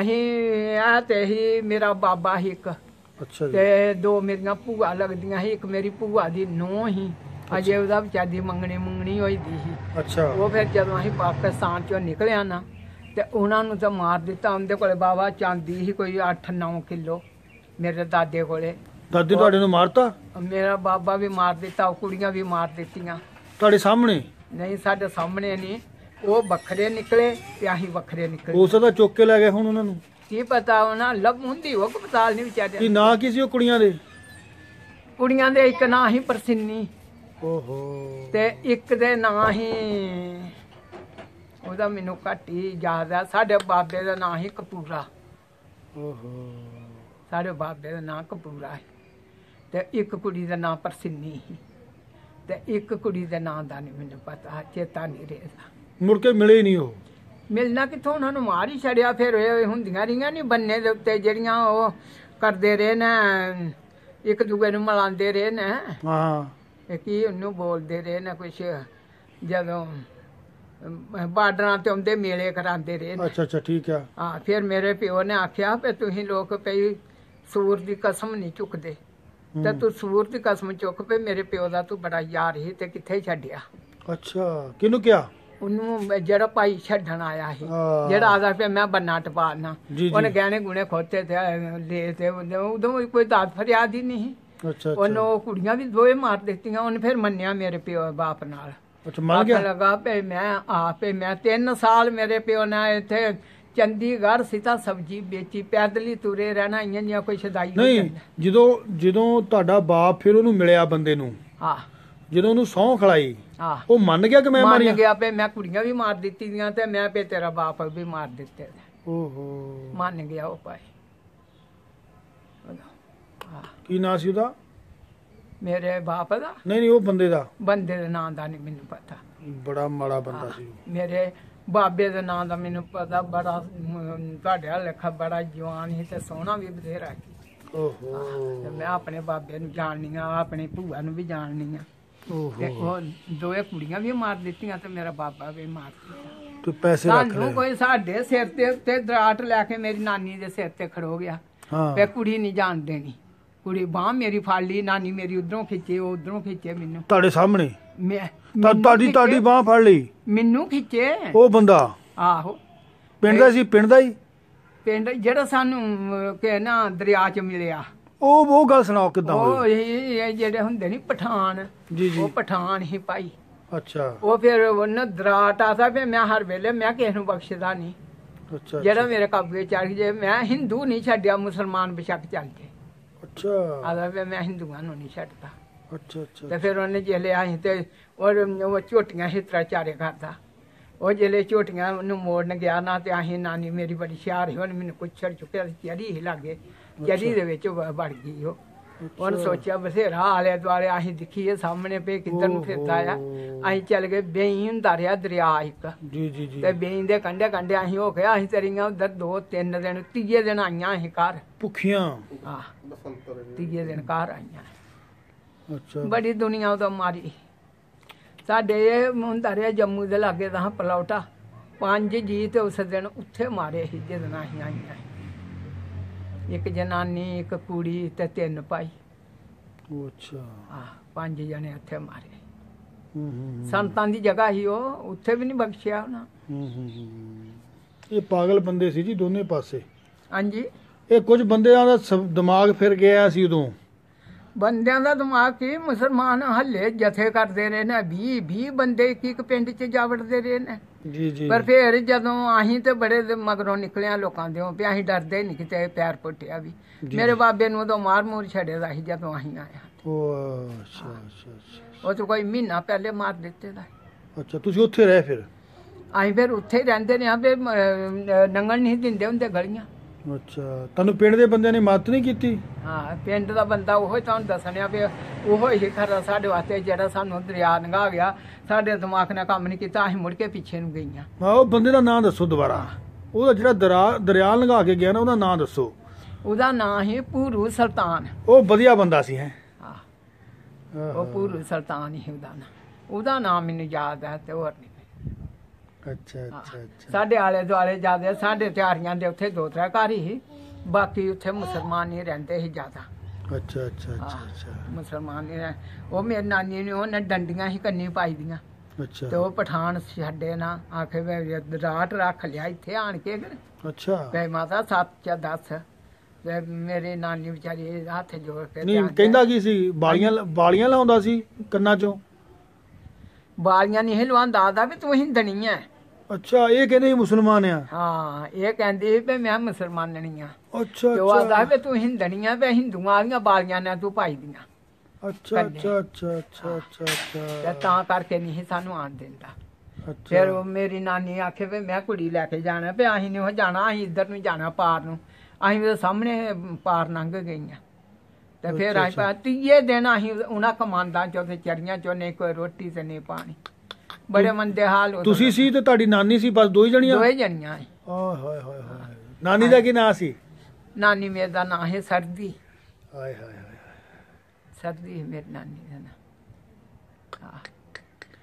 ਅਸੀਂ ਆ ਤੇ ਹੀ ਮੇਰਾ ਬਾਬਾ ਸੀ ਇੱਕ। ਅੱਛਾ ਜੀ। ਤੇ ਦੋ ਮੇਰੀਆਂ ਭੂਆ ਲੱਗਦੀਆਂ ਸੀ ਇੱਕ ਮੇਰੀ ਭੂਆ ਦੀ ਨੂੰਹ ਸੀ। ਅਜੇ ਉਹਦਾ ਵਿਚਾਰੀ ਮੰਗਣੀ ਮੰਗਣੀ ਹੋਈ ਦੀ ਸੀ। ਅੱਛਾ। ਉਹ ਫਿਰ ਜਦੋਂ ਅਸੀਂ ਪਾਕਿਸਤਾਨ ਚੋਂ ਨਿਕਲਿਆ ਨਾ ਤੇ ਉਹਨਾਂ ਨੂੰ ਤਾਂ ਮਾਰ ਦਿੱਤਾ। ਉਹਦੇ ਕੋਲੇ ਬਾਬਾ ਚਾਂਦੀ ਸੀ ਕੋਈ 8-9 ਕਿਲੋ ਮੇਰੇ ਦਾਦੇ ਕੋਲੇ। ਦਾਦੀ ਤੁਹਾਡੇ ਨੂੰ ਮਾਰਤਾ? ਮੇਰਾ ਬਾਬਾ ਵੀ ਮਾਰ ਦਿੱਤਾ ਉਹ ਕੁੜੀਆਂ ਵੀ ਮਾਰ ਦਿੱਤੀਆਂ। ਤੁਹਾਡੇ ਸਾਹਮਣੇ? ਨਹੀਂ ਸਾਡੇ ਸਾਹਮਣੇ ਨਹੀਂ। ਉਹ ਵੱਖਰੇ ਨਿਕਲੇ ਤੇ ਅਸੀਂ ਵੱਖਰੇ ਨਿਕਲੇ। ਉਸ ਦਾ ਚੁੱਕ ਕੇ ਲੈ ਗਏ ਹੁਣ ਉਹਨਾਂ ਨੂੰ? ਕੀ ਪਤਾ ਉਹਨਾਂ ਲੱਭ ਹੁੰਦੀ ਉਹ ਹਸਪਤਾਲ ਨਹੀਂ ਕੀ ਵਿਚਾਰੇ ਨਾਂ ਕੀ ਸੀ ਉਹ ਕੁੜੀਆਂ ਦੇ? ਕੁੜੀਆਂ ਦੇ ਇੱਕ ਨਾਂ ਹੀ ਪ੍ਰਸਿੰਨੀ ਓਹੋ। ਤੇ ਇੱਕ ਦੇ ਨਾਂ ਹੀ ਉਹਦਾ ਮੈਨੂੰ ਘੱਟ ਹੀ ਯਾਦ ਆ। ਸਾਡੇ ਬਾਬੇ ਦਾ ਨਾਂ ਹੀ ਕਪੂਰਾ। ਓਹੋ। ਸਾਡੇ ਬਾਬੇ ਦਾ ਨਾਂ ਕਪੂਰਾ ਹੈ ਤੇ ਇੱਕ ਕੁੜੀ ਦਾ ਨਾਂ ਪਰਸਿੰਨੀ ਸੀ। ਤੇ ਇੱਕ ਕੁੜੀ ਦੇ ਨਾਂ ਦਾ ਨਹੀਂ ਮੈਨੂੰ ਪਤਾ ਚੇਤਾ ਨਹੀਂ ਰਿਹਾ ਮੁੜ ਕੇ ਮਿਲੇ ਹੀ ਨਹੀਂ ਉਹ। ਮਿਲਣਾ ਕਿੱਥੋਂ? ਉਹਨਾਂ ਨੂੰ ਮਾਰ ਹੀ ਛੜਿਆ ਫਿਰ। ਇਹ ਹੁੰਦੀਆਂ ਰਹੀਆਂ ਨਹੀਂ ਬੰਨੇ ਦੇ ਉੱਤੇ ਜਿਹੜੀਆਂ ਉਹ ਕਰਦੇ ਰਹੇ ਨੇ ਇੱਕ ਦੂਜੇ ਨੂੰ ਮਿਲਾਉਂਦੇ ਰਹੇ ਨੇ। ਹਾਂ। ਕੀ ਉਹਨੂੰ ਬੋਲਦੇ ਰਹੇ ਨੇ ਕੁਛ? ਜਦੋਂ ਬਾਰਡਰਾਂ ਤੇ ਆਉਂਦੇ ਮੇਲੇ ਕਰਾਉਂਦੇ ਰਹੇ ਨੇ। ਅੱਛਾ ਅੱਛਾ ਠੀਕ ਆ। ਹਾਂ ਫਿਰ ਮੇਰੇ ਪਿਓ ਨੇ ਆਖਿਆ ਵੀ ਤੁਸੀਂ ਲੋਕ ਪਈ ਸੂਰ ਦੀ ਕਸਮ ਨਹੀਂ ਚੁੱਕਦੇ। ਤੇ ਹੂੰ। ਤੂੰ ਸੂਰ ਦੀ ਕਸਮ ਚੁੱਕ ਪਏ ਮੇਰੇ ਪਿਓ ਦਾ ਤੂੰ ਬੜਾ ਯਾਰ ਸੀ ਤੇ ਕਿੱਥੇ ਛੱਡਿਆ? ਅੱਛਾ ਕਿਹਨੂੰ ਕਿਹਾ? ਉਹਨੂੰ ਜਿਹੜਾ ਭਾਈ ਛੱਡਣ ਆਇਆ ਸੀ ਹਾਂ। ਜਿਹੜਾ ਆਦਾ ਪਿਆ ਮੈਂ ਬੰਨਾ ਟਪਾਣਾ ਜੀ, ਜੀ। ਉਹਨੇ ਗਹਿਣੇ ਗੁਣੇ ਖੋਤੇ ਤੇ ਲੈ ਤੇ ਉਦੋਂ ਵੀ ਕੋਈ ਦਾਤ ਫਰਿਆਦ ਹੀ ਨਹੀਂ। ਅੱਛਾ ਉਹਨੂੰ ਅੱਛਾ ਉਹ ਕੁੜੀਆਂ ਵੀ ਦੋਏ ਮਾਰ ਦਿੱਤੀਆਂ ਉਹਨੇ ਫਿਰ ਮੰਨਿਆ ਮੇਰੇ ਪਿਓ ਬਾਪ ਨਾਲ। ਅੱਛਾ ਮੰਨ ਆਖਣ ਗਿਆ? ਲੱਗਾ ਪਏ ਮੈਂ ਆਪੇ ਮੈਂ 3 ਸਾਲ ਮੇਰੇ ਪਿਓ ਨੇ ਇੱਥੇ ਚੰਡੀਗੜ੍ਹ ਸੀਤਾ ਸਬਜੀ ਵੇਚੀ ਪੈਦਲੀ ਤੁਰੇ ਰਹਿਣਾ ਇੰਆਂ ਜਿਹੀਆਂ ਕੋਈ ਸ਼ਦਾਈ ਨਹੀਂ ਜਦੋਂ ਜਦੋਂ ਤੁਹਾਡਾ ਬਾਪ ਫਿਰ ਉਹਨੂੰ ਮਿਲਿਆ ਬੰਦੇ ਨੂੰ? ਹਾਂ। ਜਦੋਂ ਉਹਨੂੰ ਸਹੁੰ ਖਲਾਈ? ਹਾਂ ਉਹ ਮੰਨ ਗਿਆ ਕਿ ਮੈਂ ਮੰਨ ਮਾਰੀਆਂ? ਗਿਆ ਪਏ ਮੈਂ ਕੁੜੀਆਂ ਵੀ ਮਾਰ ਦਿੱਤੀਆਂ ਤੇ ਮੈਂ ਪੇ ਤੇਰਾ ਬਾਪ ਵੀ ਮਾਰ ਦਿੱਤੇ ਓਹੋ। ਮੰਨ ਗਿਆ ਉਹ ਭਾਈ। ਕੀ ਨਾਂ ਸੀ ਉਹਦਾ? ਮੇਰੇ ਬਾਪ ਦਾ? ਨਹੀਂ ਨਹੀਂ ਉਹ ਬੰਦੇ ਦਾ। ਬੰਦੇ ਦੇ ਨਾਂ ਦਾ ਨਹੀਂ ਮੈਨੂੰ ਪਤਾ। ਬੜਾ ਮਾੜਾ ਬੰਦਾ ਸੀ। ਮੇਰੇ ਬਾਬੇ ਦੇ ਨਾਂ ਦਾ ਮੈਨੂੰ ਪਤਾ ਬੜਾ ਤੁਹਾਡੇ ਵਾਲਾ ਲੇਖਾ ਬੜਾ ਜਵਾਨ ਸੀ ਤੇ ਸੋਹਣਾ ਵੀ ਬਥੇਰਾ ਸੀ। ਓਹੋ। ਮੈਂ ਆਪਣੇ ਬਾਬੇ ਨੂੰ ਜਾਣਨੀ ਆ ਆਪਣੀ ਭੂਆ ਨੂੰ ਵੀ ਜਾਣਨੀ ਆ ਤੇ ਓਹੋ ਉਹ ਦੋਏ ਕੁੜੀਆਂ ਵੀ ਮਾਰ ਦਿੱਤੀਆਂ ਤੇ ਮੇਰਾ ਬਾਬਾ ਵੀ ਮਾਰ ਦਿੱਤਾ। ਤੂੰ ਪੈਸੇ ਰੱਖ ਸਾਨੂੰ ਲੈ ਕੋਈ ਸਾਡੇ ਸਿਰ ਤੇ ਉੱਤੇ ਦਰਾਟ ਲੈ ਕੇ ਮੇਰੀ ਨਾਨੀ ਦੇ ਸਿਰ ਤੇ ਖੜੋ ਗਿਆ। ਹਾਂ। ਵੇ ਕੁੜੀ ਨਹੀਂ ਜਾਣ ਦੇਣੀ ਕੁੜੀ ਬਾਹ ਮੇਰੀ ਫੜ ਲਈ ਨਾਨੀ ਮੇਰੀ ਉਧਰੋਂ ਖਿੱਚੇ ਉਹ ਉਧਰੋਂ ਖਿੱਚੇ ਮੈਨੂੰ। ਤੁਹਾਡੇ ਸਾਹਮਣੇ? ਮੈਂ ਤਾਂ ਮੈਨੂੰ ਤੁਹਾਡੀ ਖਿੱਚੇ, ਤੁਹਾਡੀ ਬਾਹ ਫੜ ਲਈ? ਮੈਨੂੰ ਖਿੱਚੇ। ਉਹ ਬੰਦਾ? ਆਹੋ। ਪਿੰਡ ਦਾ ਸੀ? ਪਿੰਡ ਦਾ ਹੀ? ਪਿੰਡ ਜਿਹੜਾ ਸਾਨੂੰ ਅਮ, ਕਿ ਨਾ ਦਰਿਆ ਚ ਮਿਲਿਆ। ਉਹ ਉਹ ਗੱਲ ਸੁਣਾਓ ਕਿਦਾਂ ਉਹ ਹੋਈ ਇਹ ਇਹ ਜਿਹੜੇ ਹੁੰਦੇ ਨਹੀਂ ਪਠਾਨ ਜੀ ਜੀ। ਉਹ ਪਠਾਨ ਹੀ ਭਾਈ। ਅੱਛਾ। ਉਹ ਫਿਰ ਉਹਨੇ ਦਰਾਟ ਆਦਾ ਵੀ ਮੈਂ ਹਰ ਵੇਲੇ ਮੈਂ ਕਿਸੇ ਨੂੰ ਬਖਸ਼ਦਾ ਨਹੀਂ ਅੱਛਾ ਜਿਹੜਾ ਮੇਰੇ ਕਾਬੂ ਚੜ ਜੇ ਮੈਂ ਹਿੰਦੂ ਨਹੀਂ ਛੱਡਿਆ ਮੁਸਲਮਾਨ ਬੇਸ਼ੱਕ ਚੱਲ ਜੇ ਅੱਛਾ। ਆਦਾ ਵੀ ਮੈਂ ਹਿੰਦੂਆਂ ਨੂੰ ਨਹੀਂ ਛੱਡਦਾ। ਅੱਛਾ ਅੱਛਾ ਤੇ ਫਿਰ ਉਹਨੇ ਜਿਹੜੇ ਆਈ ਤੇ ਔਰ ਉਹ ਝੋਟੀਆਂ ਹਿਤਰਾ ਚਾਰੇ ਕਰਦਾ। ਉਹ ਜਿਹੜੇ ਝੋਟੀਆਂ ਨੂੰ ਮੋੜਨ ਗਿਆ ਨਾ ਤੇ ਆਹੀ ਨਾਨੀ ਮੇਰੀ ਬੜੀ ਸ਼ਿਆਰ ਸੀ ਉਹਨੇ ਮੈਨੂੰ ਕੁੱਛੜ ਚੁੱਕਿਆ ਤੇ ਚੜੀ ਹੀ ਲਾਗੇ ਚੜੀ ਦੇ ਵਿੱਚ ਵੜ ਗਈ ਉਹ। ਉਹਨੇ ਸੋਚਿਆ ਬਥੇਰਾ ਆਲੇ ਦੁਆਲੇ ਆਹੀ ਦਿਖੀਏ ਸਾਹਮਣੇ ਪੇ ਕਿੱਧਰ ਨੂੰ ਫਿਰਦਾ ਆ। ਅਸੀਂ ਚੱਲ ਗਏ ਬੇਈ ਹੁੰਦਾ ਰਿਹਾ ਦਰਿਆ ਇੱਕ। ਜੀ ਜੀ ਜੀ। ਤੇ ਬੇਈ ਦੇ ਕੰਢੇ ਕੰਢੇ ਅਸੀਂ ਹੋ ਗਿਆ ਅਸੀਂ ਤੇਰੀਆਂ ਉਧਰ ਦੋ ਤਿੰਨ ਦਿਨ ਤੀਜੇ ਦਿਨ ਆਈਆਂ ਅਸੀਂ ਘਰ। ਭੁੱਖੀਆਂ। ਆ ਤੀਜੇ ਦਿਨ ਘਰ ਆਈਆਂ। ਅੱਛਾ। ਬੜੀ ਦੁਨੀਆ ਉਦੋਂ ਮਾਰੀ। ਸਾਡੇ ਇਹ ਹੁੰਦਾ ਰਿਹਾ ਜੰਮੂ ਦੇ ਲਾਗੇ ਦਾ ਪਲੌਟਾ। ਪੰਜ ਜੀ ਤੇ ਉਸ ਦਿਨ ਉੱਥੇ ਮਾਰੇ ਸੀ ਜਦੋਂ ਅਸੀਂ ਆਈਆਂ ਇੱਕ ਜਨਾਨੀ ਇੱਕ ਕੁੜੀ ਤੇ ਤਿੰਨ ਭਾਈ। ਅੱਛਾ। ਆ ਪੰਜ ਜਣੇ ਉੱਥੇ ਮਾਰੇ। ਹੂੰ ਹੂੰ ਸੰਤਾਂ ਦੀ ਜਗ੍ਹਾ ਸੀ ਉਹ ਉੱਥੇ ਵੀ ਨਹੀਂ ਬਖਸ਼ਿਆ ਉਹਨਾਂ। ਹੂੰ ਹੂੰ, ਹੂੰ ਇਹ ਪਾਗਲ ਬੰਦੇ ਸੀ ਜੀ ਦੋਨੇ ਪਾਸੇ। ਹਾਂਜੀ। ਇਹ ਕੁਝ ਬੰਦਿਆਂ ਦਾ ਦਿਮਾਗ ਫਿਰ ਗਿਆ ਸੀ ਉਦੋਂ। ਬੰਦਿਆਂ ਦਾ ਦਿਮਾਗ ਕੀ? ਮੁਸਲਮਾਨ ਹੱਲੇ ਜਥੇ ਕਰਦੇ ਰਹੇ ਨੇ 20 20 ਬੰਦੇ ਇੱਕ ਇੱਕ ਪਿੰਡ 'ਚ ਜਾ ਵੜਦੇ ਰਹੇ ਨੇ। ਜੀ ਜੀ। ਪਰ ਫਿਰ ਜਦੋਂ ਅਸੀਂ ਤੇ ਬੜੇ ਦੇ ਮਗਰੋਂ ਨਿਕਲਿਆ ਲੋਕਾਂ ਦੇ ਵੀ ਅਸੀਂ ਡਰਦੇ ਨਹੀਂ ਕਿਤੇ ਪੈਰ ਪੁੱਟਿਆ ਵੀ। ਮੇਰੇ ਬਾਬੇ ਨੂੰ ਉਦੋਂ ਮਾਰ ਮੂਰ ਛੱਡਿਆ ਸੀ ਜਦੋਂ ਅਸੀਂ ਆਇਆ ਉਹ ਅੱਛਾ ਉਹ ਤੋਂ ਕੋਈ ਮਹੀਨਾ ਪਹਿਲੇ ਮਾਰ ਦਿੱਤੇ ਦਾ। ਅੱਛਾ ਤੁਸੀਂ ਉੱਥੇ ਰਹੇ ਫਿਰ? ਅਸੀਂ ਫਿਰ ਉੱਥੇ ਰਹਿੰਦੇ ਨੇ ਆ ਵੀ ਨੰਗਣ ਨਹੀਂ ਦਿੰਦੇ ਹੁੰਦੇ ਗਲੀਆਂ। ਅੱਛਾ। ਤੁਹਾਨੂੰ ਪਿੰਡ ਦੇ ਬੰਦਿਆਂ ਨੇ ਮਦਦ ਨਹੀਂ ਕੀਤੀ? ਹਾਂ ਪਿੰਡ ਦਾ ਬੰਦਾ ਉਹੋ ਹੀ ਤੁਹਾਨੂੰ ਦੱਸਣਿਆ ਵੀ ਉਹੋ ਹੀ ਖਰਾ ਸਾਡੇ ਵਾਸਤੇ ਜਿਹੜਾ ਸਾਨੂੰ ਦਰਿਆ ਲੰਘਾ ਗਿਆ ਸਾਡੇ ਦਿਮਾਗ ਨੇ ਕੰਮ ਨਹੀਂ ਕੀਤਾ ਅਸੀਂ ਮੁੜ ਕੇ ਪਿੱਛੇ ਨੂੰ ਗਈਆਂ। ਹਾਂ ਉਹ ਬੰਦੇ ਦਾ ਨਾਂ ਦੱਸੋ ਦੁਬਾਰਾ। ਉਹਦਾ ਜਿਹੜਾ ਦਰਿਆ ਦਰਿਆ ਲੰਘਾ ਕੇ ਗਿਆ ਨਾ ਉਹਦਾ ਨਾਂ ਦੱਸੋ। ਉਹਦਾ ਨਾਂ ਹੀ ਪੂਰੂ ਸੁਲਤਾਨ। ਉਹ ਵਧੀਆ ਬੰਦਾ ਸੀ ਹੈ? ਹਾਂ। ਉਹ ਪੂਰੂ ਸੁਲਤਾਨ ਹੀ ਉਹਦਾ ਨਾਂ। ਉਹਦਾ ਨਾਮ ਮੈਨੂੰ ਯਾਦ ਹੈ ਤੇ ਹੋਰ ਨਹੀਂ। ਅੱਛਾ ਅੱਛਾ ਅੱਛਾ। ਸਾਡੇ ਆਲੇ ਦੁਆਲੇ ਜ਼ਿਆਦਾ ਸਾਡੇ ਤਿਆਰੀਆਂ ਦੇ ਉੱਥੇ ਦੋ ਤਰ੍ਹਾਂ ਘਰ ਹੀ। ਬਾਕੀ ਉੱਥੇ ਮੁਸਲਮਾਨ ਹੀ ਰਹਿੰਦੇ ਸੀ ਜ਼ਿਆਦਾ। ਅੱਛਾ ਅੱਛਾ ਅੱਛਾ ਮੁਸਲਮਾਨ ਹੀ ਉਹ ਮੇਰੀ ਨਾਨੀ ਨੇ ਉਹਨੇ ਡੰਡੀਆਂ ਹੀ ਕੰਨੀ ਪਾਈ ਦੀਆਂ। ਅੱਛਾ। ਤੇ ਉਹ ਪਠਾਨ ਛੱਡੇ ਨਾ ਆਖੇ ਵੇ ਰਾਟ ਰੱਖ ਲਿਆ ਇੱਥੇ ਆਣ ਕੇ। ਅੱਛਾ। ਵੇ ਮਾਤਾ ਸੱਤ ਚ ਦੱਸ। ਵੇ ਮੇਰੀ ਨਾਨੀ ਵਿਚਾਰੀ ਹੱਥ ਜੋੜ ਕੇ ਨਹੀਂ ਕਹਿੰਦਾ ਕੀ ਸੀ? ਬਾਲੀਆਂ ਬਾਲੀਆਂ ਲਾਉਂਦਾ ਸੀ ਕੰਨਾਂ 'ਚੋਂ? ਬਾਲੀਆਂ ਨਹੀਂ ਹਲਵਾਂਦਾ ਆਦਾ ਵੀ ਤੂੰ ਹਿੰਦਣੀ ਐ ਅੱਛਾ ਇਹ ਕਹਿੰਦੇ ਸੀ ਮੁਸਲਮਾਨ ਆ। ਹਾਂ ਇਹ ਕਹਿੰਦੀ ਵੀ ਮੈਂ ਮੁਸਲਮਾਨਣੀ ਆ। ਅੱਛਾ ਤੇ ਉਹ ਆਦਾ ਅੱਛਾ। ਵੀ ਤੂੰ ਹਿੰਦਣੀ ਆ ਵੀ ਹਿੰਦੂਆਂ ਵਾਲੀਆਂ ਬਾਲੀਆਂ ਨੇ ਤੂੰ ਪਾਈ ਦੀਆਂ। ਅੱਛਾ ਅੱਛਾ ਅੱਛਾ ਅੱਛਾ ਅੱਛਾ ਤੇ ਅੱਛਾ ਤਾਂ ਕਰਕੇ ਨਹੀਂ ਸੀ ਸਾਨੂੰ ਆਣ ਦਿੰਦਾ। ਅੱਛਾ। ਫਿਰ ਉਹ ਮੇਰੀ ਨਾਨੀ ਆਖੇ ਵੀ ਮੈਂ ਕੁੜੀ ਲੈ ਕੇ ਜਾਣਾ ਵੀ ਅਸੀਂ ਨਹੀਂ ਉਹ ਜਾਣਾ ਅਸੀਂ ਇੱਧਰ ਨੂੰ ਜਾਣਾ ਪਾਰ ਨੂੰ। ਅਸੀਂ ਵੀ ਸਾਹਮਣੇ ਪਾਰ ਲੰਘ ਗਈਆਂ। ਤੇ ਫਿਰ ਅੱਛਾ, ਅਸੀਂ ਪਾ ਤੀਏ ਦਿਨ ਅਸੀਂ ਉਹਨਾਂ ਕਮਾਂਦਾਂ ਚੋਂ ਤੇ ਚੜੀਆਂ ਚੋਂ ਨਹੀਂ ਕੋਈ ਰੋਟੀ ਤੇ ਨਹੀਂ ਪਾਣੀ। ਬੜੇ ਮੰਦੇ ਹਾਲ ਉਦੋਂ ਤੁਸੀਂ ਸੀ ਤੇ ਤੁਹਾਡੀ ਨਾਨੀ ਸੀ ਬਸ ਦੋ ਹੀ ਜਣੀਆਂ? ਦੋਏ ਜਣੀਆਂ ਸੀ। ਆਏ ਹਾਏ ਹਾਏ ਹਾਏ। ਨਾਨੀ ਦਾ ਕੀ ਨਾਂ ਸੀ? ਨਾਨੀ ਮੇਰੇ ਦਾ ਨਾਂ ਹੈ ਸਰਦੀ। ਹਾਏ ਹਾਏ ਹਾਏ। ਸਰਦੀ ਹੈ ਮੇਰੀ ਨਾਨੀ ਦਾ ਨਾਂ। ਹਾਂ।